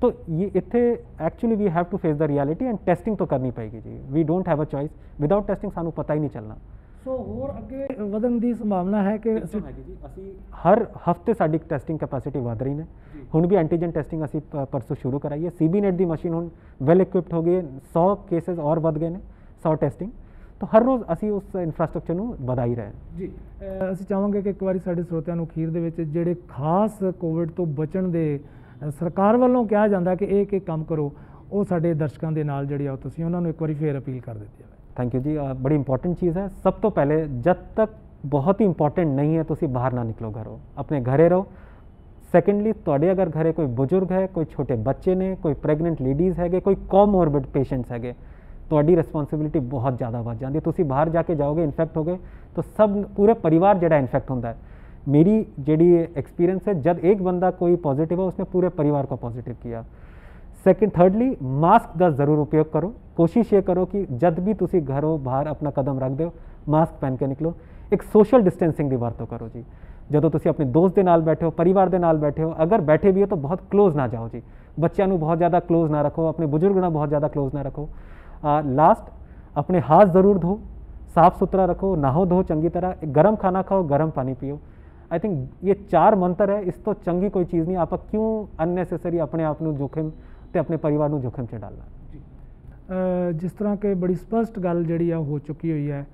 ਤੋ ਇਹ ਇੱਥੇ actually we have to face the reality and testing ਤਾਂ ਕਰਨੀ ਪਏਗੀ ਜੀ we don't have a choice without testing ਸਾਨੂੰ ਪਤਾ ਹੀ ਨਹੀਂ ਚੱਲਣਾ ਸੋ ਹੋਰ ਅੱਗੇ ਵਧਣ ਦੀ ਸੰਭਾਵਨਾ ਹੈ ਕਿ ਅਸੀਂ ਅਸੀਂ ਹਰ ਹਫ਼ਤੇ ਸਾਡੀ ਟੈਸਟਿੰਗ ਕੈਪੈਸਿਟੀ ਵਧ ਰਹੀ ਨੇ। ਹੁਣ ਵੀ ਐਂਟੀਜਨ ਟੈਸਟਿੰਗ ਅਸੀਂ ਪਰਸੋਂ ਸ਼ੁਰੂ ਕਰਾਈ ਹੈ ਸੀਬੀਨੈਟ ਦੀ ਮਸ਼ੀਨ ਹੁਣ ਵੈਲ ਇਕਵਿਪਡ ਹੋ ਗਈ ਹੈ 100 ਕੇਸਸ ਔਰ ਵਧ ਗਏ ਨੇ 100 ਟੈਸਟਿੰਗ ਤਾਂ ਹਰ ਰੋਜ਼ ਅਸੀਂ ਉਸ ਇਨਫਰਾਸਟ੍ਰਕਚਰ ਨੂੰ ਵਧਾ ਹੀ ਰਹੇ ਜੀ ਅਸੀਂ ਚਾਹਾਂਗੇ ਕਿ ਇੱਕ ਵਾਰੀ ਸਾਡੇ ਸਰੋਤਿਆਂ ਨੂੰ ਅਖੀਰ ਦੇ ਵਿੱਚ ਜਿਹੜੇ ਖਾਸ ਕੋਵਿਡ ਤੋਂ ਬਚਣ ਦੇ ਸਰਕਾਰ ਵੱਲੋਂ ਕਿਹਾ ਜਾਂਦਾ ਕਿ ਇਹ ਕਿ ਕੰਮ ਕਰੋ, ਉਹ ਸਾਡੇ ਦਰਸ਼ਕਾਂ ਦੇ ਨਾਲ ਜਿਹੜੀ ਆ ਉਹ ਤੁਸੀਂ ਉਹਨਾਂ ਨੂੰ ਇੱਕ ਵਾਰੀ ਫੇਰ ਅਪੀਲ ਕਰ ਦਿੱਤੀ ਜਾਵੇ। ਥੈਂਕ ਯੂ ਜੀ। ਬੜੀ ਇੰਪੋਰਟੈਂਟ ਚੀਜ਼ ਹੈ। ਸਭ ਤੋਂ ਪਹਿਲੇ, ਜਦ ਤੱਕ ਬਹੁਤ ਹੀ ਇੰਪੋਰਟੈਂਟ ਨਹੀਂ ਹੈ ਤੁਸੀਂ ਬਾਹਰ ਨਾ ਨਿਕਲੋ ਘਰੋਂ। ਆਪਣੇ ਘਰੇ ਰਹੋ। ਸੈਕੰਡਲੀ ਤੁਹਾਡੇ ਅਗਰ ਘਰੇ ਕੋਈ ਬਜ਼ੁਰਗ ਹੈ, ਕੋਈ ਛੋਟੇ ਬੱਚੇ ਨੇ, ਕੋਈ ਪ੍ਰੈਗਨੈਂਟ ਲੇਡੀਜ਼ ਹੈਗੇ, ਕੋਈ ਕੋਮੋਰਬਿਡ ਪੇਸ਼ੈਂਟਸ ਹੈਗੇ, ਤੁਹਾਡੀ ਰਿਸਪੌਂਸਿਬਿਲਿਟੀ ਬਹੁਤ ਜ਼ਿਆਦਾ ਵੱਧ ਜਾਂਦੀ ਹੈ। ਤੁਸੀਂ ਬਾਹਰ ਜਾ ਕੇ ਜਾਓਗੇ ਇਨਫੈਕਟ ਹੋਗੇ, ਤਾਂ ਸਭ, ਪੂਰੇ ਪਰਿਵਾਰ ਜਿਹੜਾ ਇਨਫੈਕਟ ਹੁੰਦਾ ਹੈ। मेरी जी एक्सपीरियंस है जब एक बंदा कोई पॉजिटिव है उसने पूरे परिवार को पॉजिटिव किया। सेकेंड थर्डली मास्क का ज़रूर उपयोग करो। कोशिश ये करो कि जब भी तुम घरों बाहर अपना कदम रख दो मास्क पहन के निकलो। एक सोशल डिस्टेंसिंग की वरतों करो जी। जो तो तुम अपने दोस्त के नाल बैठे हो परिवार के नाल बैठे हो अगर बैठे भी हो तो बहुत क्लोज ना जाओ जी। बच्चों बहुत ज़्यादा क्लोज ना रखो अपने बुज़ुर्ग ना बहुत ज़्यादा क्लोज ना रखो। आ, लास्ट अपने हाथ ज़रूर धो। साफ़ सुथरा रखो नहाओ धो चंकी तरह। गर्म खाना खाओ गर्म पानी पियो। ਆਈ ਥਿੰਕ ਇਹ ਚਾਰ ਮੰਤਰ ਹੈ ਇਸ ਤੋਂ ਚੰਗੀ ਕੋਈ ਚੀਜ਼ ਨਹੀਂ ਆਪਾਂ ਕਿਉਂ ਅਨਨੈਸੈਸਰੀ ਆਪਣੇ ਆਪ ਨੂੰ ਜੋਖਮ ਤੇ ਆਪਣੇ ਪਰਿਵਾਰ ਨੂੰ ਜੋਖਮ 'ਚ ਡਾਲਣਾ ਅ, ਜਿਸ ਤਰ੍ਹਾਂ ਕਿ ਬੜੀ ਸਪਸ਼ਟ ਗੱਲ ਜਿਹੜੀ ਆ ਉਹ ਹੋ ਚੁੱਕੀ ਹੋਈ ਹੈ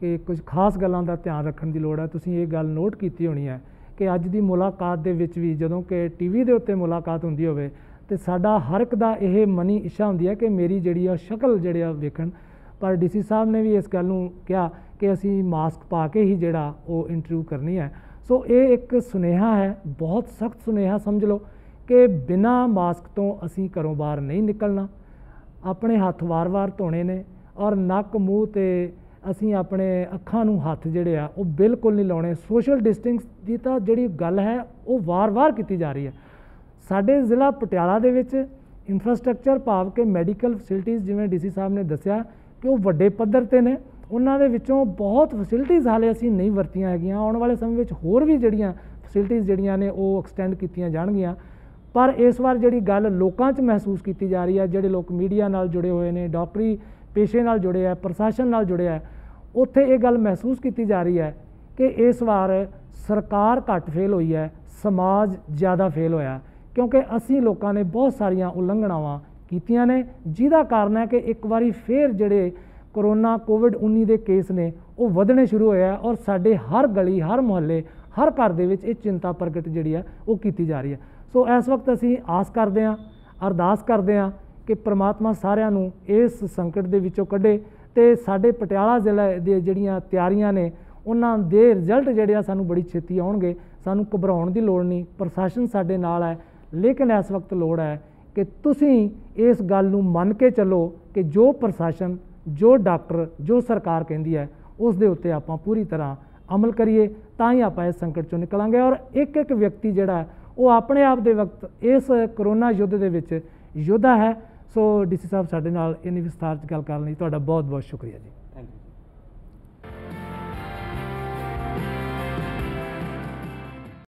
ਕਿ ਕੁਝ ਖਾਸ ਗੱਲਾਂ ਦਾ ਧਿਆਨ ਰੱਖਣ ਦੀ ਲੋੜ ਹੈ ਤੁਸੀਂ ਇਹ ਗੱਲ ਨੋਟ ਕੀਤੀ ਹੋਣੀ ਹੈ ਕਿ ਅੱਜ ਦੀ ਮੁਲਾਕਾਤ ਦੇ ਵਿੱਚ ਵੀ ਜਦੋਂ ਕਿ ਟੀਵੀ ਦੇ ਉੱਤੇ ਮੁਲਾਕਾਤ ਹੁੰਦੀ ਹੋਵੇ ਤੇ ਸਾਡਾ ਹਰ ਇੱਕ ਦਾ ਇਹ ਮਨੀ ਇੱਛਾ ਹੁੰਦੀ ਹੈ ਕਿ ਮੇਰੀ ਜਿਹੜੀ ਆ ਸ਼ਕਲ ਜਿਹੜੇ ਆ ਵੇਖਣ ਪਰ ਡੀਸੀ ਸਾਹਿਬ ਨੇ ਵੀ ਇਸ ਗੱਲ ਨੂੰ ਕਿਹਾ ਕਿ ਅਸੀਂ ਮਾਸਕ ਪਾ ਕੇ ਹੀ ਜਿਹੜਾ ਉਹ ਇੰਟਰਵਿਊ ਕਰਨੀ ਹੈ ਸੋ ਇਹ ਇੱਕ ਸੁਨੇਹਾ ਹੈ, ਬਹੁਤ ਸਖਤ ਸੁਨੇਹਾ ਸਮਝ ਲਓ ਕਿ ਬਿਨਾਂ ਮਾਸਕ ਤੋਂ ਅਸੀਂ ਘਰੋਂ ਬਾਹਰ ਨਹੀਂ ਨਿਕਲਣਾ। ਆਪਣੇ ਹੱਥ ਵਾਰ-ਵਾਰ ਧੋਣੇ ਨੇ ਔਰ ਨੱਕ, ਮੂੰਹ ਤੇ ਅਸੀਂ ਆਪਣੇ ਅੱਖਾਂ ਨੂੰ ਹੱਥ ਜਿਹੜੇ ਆ, ਉਹ ਬਿਲਕੁਲ ਨਹੀਂ ਲਾਉਣੇ। ਸੋਸ਼ਲ ਡਿਸਟੈਂਸ ਦੀ ਤਾਂ ਜਿਹੜੀ ਗੱਲ ਹੈ, ਉਹ ਵਾਰ-ਵਾਰ ਕੀਤੀ ਜਾ ਰਹੀ ਹੈ। ਸਾਡੇ ਜ਼ਿਲ੍ਹਾ ਪਟਿਆਲਾ ਦੇ ਵਿੱਚ ਇਨਫਰਾਸਟ੍ਰਕਚਰ ਭਾਵ ਕਿ ਮੈਡੀਕਲ ਫੈਸਿਲਿਟੀਆਂ ਜਿਵੇਂ ਡੀਸੀ ਸਾਹਿਬ ਨੇ ਦੱਸਿਆ ਕਿ ਉਹ ਵੱਡੇ ਪੱਧਰ ਤੇ ਨੇ। ਉਹਨਾਂ ਦੇ ਵਿੱਚੋਂ ਬਹੁਤ ਫੈਸਿਲਿਟੀਆਂ ਹਾਲੇ ਅਸੀਂ ਨਹੀਂ ਵਰਤੀਆਂ ਹੈਗੀਆਂ। ਆਉਣ ਵਾਲੇ ਸਮੇਂ ਵਿੱਚ ਹੋਰ ਵੀ ਜਿਹੜੀਆਂ ਫੈਸਿਲਿਟੀਆਂ ਜਿਹੜੀਆਂ ਨੇ ਉਹ ਐਕਸਟੈਂਡ ਕੀਤੀਆਂ ਜਾਣਗੀਆਂ। ਪਰ ਇਸ ਵਾਰ ਜਿਹੜੀ ਗੱਲ ਲੋਕਾਂ 'ਚ ਮਹਿਸੂਸ ਕੀਤੀ ਜਾ ਰਹੀ ਹੈ ਜਿਹੜੇ ਲੋਕ ਮੀਡੀਆ ਨਾਲ ਜੁੜੇ ਹੋਏ ਨੇ, ਡਾਕਟਰੀ ਪੇਸ਼ੇ ਨਾਲ ਜੁੜੇ ਆ, ਪ੍ਰਸ਼ਾਸਨ ਨਾਲ ਜੁੜੇ ਆ, ਉੱਥੇ ਇਹ ਗੱਲ ਮਹਿਸੂਸ ਕੀਤੀ ਜਾ ਰਹੀ ਹੈ ਕਿ ਇਸ ਵਾਰ ਸਰਕਾਰ ਘੱਟ ਫੇਲ ਹੋਈ ਹੈ, ਸਮਾਜ ਜ਼ਿਆਦਾ ਫੇਲ ਹੋਇਆ। ਕਿਉਂਕਿ ਅਸੀਂ ਲੋਕਾਂ ਨੇ ਬਹੁਤ ਸਾਰੀਆਂ ਉਲੰਘਣਾਵਾਂ ਕੀਤੀਆਂ ਨੇ, ਜਿਹਦਾ ਕਾਰਨ ਹੈ ਕਿ ਇੱਕ ਵਾਰੀ ਫੇਰ ਜਿਹੜੇ ਕਰੋਨਾ ਕੋਵਿਡ 19 ਦੇ ਕੇਸ ਨੇ, ਉਹ ਵਧਣੇ ਸ਼ੁਰੂ ਹੋਏ ਆ ਔਰ ਸਾਡੇ ਹਰ ਗਲੀ, ਹਰ ਮੁਹੱਲੇ, ਹਰ ਘਰ ਦੇ ਵਿੱਚ ਇਹ ਚਿੰਤਾ ਪ੍ਰਗਟ ਜਿਹੜੀ ਆ, ਉਹ ਕੀਤੀ ਜਾ ਰਹੀ ਹੈ ਸੋ ਇਸ ਵਕਤ ਅਸੀਂ ਆਸ ਕਰਦੇ ਹਾਂ, ਅਰਦਾਸ ਕਰਦੇ ਹਾਂ ਕਿ ਪ੍ਰਮਾਤਮਾ ਸਾਰਿਆਂ ਨੂੰ ਇਸ ਸੰਕਟ ਦੇ ਵਿੱਚੋਂ ਕੱਢੇ ਤੇ ਸਾਡੇ ਪਟਿਆਲਾ ਜ਼ਿਲ੍ਹੇ ਦੇ ਜਿਹੜੀਆਂ ਤਿਆਰੀਆਂ ਨੇ, ਉਹਨਾਂ ਦੇ ਰਿਜ਼ਲਟ ਜਿਹੜੇ ਆ ਸਾਨੂੰ ਬੜੀ ਛੇਤੀ ਆਉਣਗੇ। ਸਾਨੂੰ ਘਬਰਾਉਣ ਦੀ ਲੋੜ ਨਹੀਂ, ਪ੍ਰਸ਼ਾਸਨ ਸਾਡੇ ਨਾਲ ਹੈ, ਲੇਕਿਨ ਇਸ ਵਕਤ ਲੋੜ ਹੈ ਕਿ ਤੁਸੀਂ ਇਸ ਗੱਲ ਨੂੰ ਮੰਨ ਕੇ ਚੱਲੋ ਕਿ ਜੋ ਪ੍ਰਸ਼ਾਸਨ ਜੋ ਡਾਕਟਰ, ਜੋ ਸਰਕਾਰ ਕਹਿੰਦੀ ਹੈ, ਉਸ ਦੇ ਉੱਤੇ ਆਪਾਂ ਪੂਰੀ ਤਰ੍ਹਾਂ ਅਮਲ ਕਰੀਏ, ਤਾਂ ਹੀ ਆਪਾਂ ਇਸ ਸੰਕਟ ਚੋਂ ਨਿਕਲਾਂਗੇ। ਔਰ ਇੱਕ ਇੱਕ ਵਿਅਕਤੀ ਜਿਹੜਾ ਉਹ ਆਪਣੇ ਆਪ ਦੇ ਵਕਤ ਇਸ ਕਰੋਨਾ ਯੁੱਧ ਦੇ ਵਿੱਚ ਯੋਧਾ ਹੈ। ਸੋ ਡੀਸੀ ਸਾਹਿਬ ਸਾਡੇ ਨਾਲ ਇੰਨੀ ਵਿਸਥਾਰ ਚ ਗੱਲ ਕਰਨ ਲਈ ਤੁਹਾਡਾ ਬਹੁਤ ਬਹੁਤ ਸ਼ੁਕਰੀਆ ਜੀ।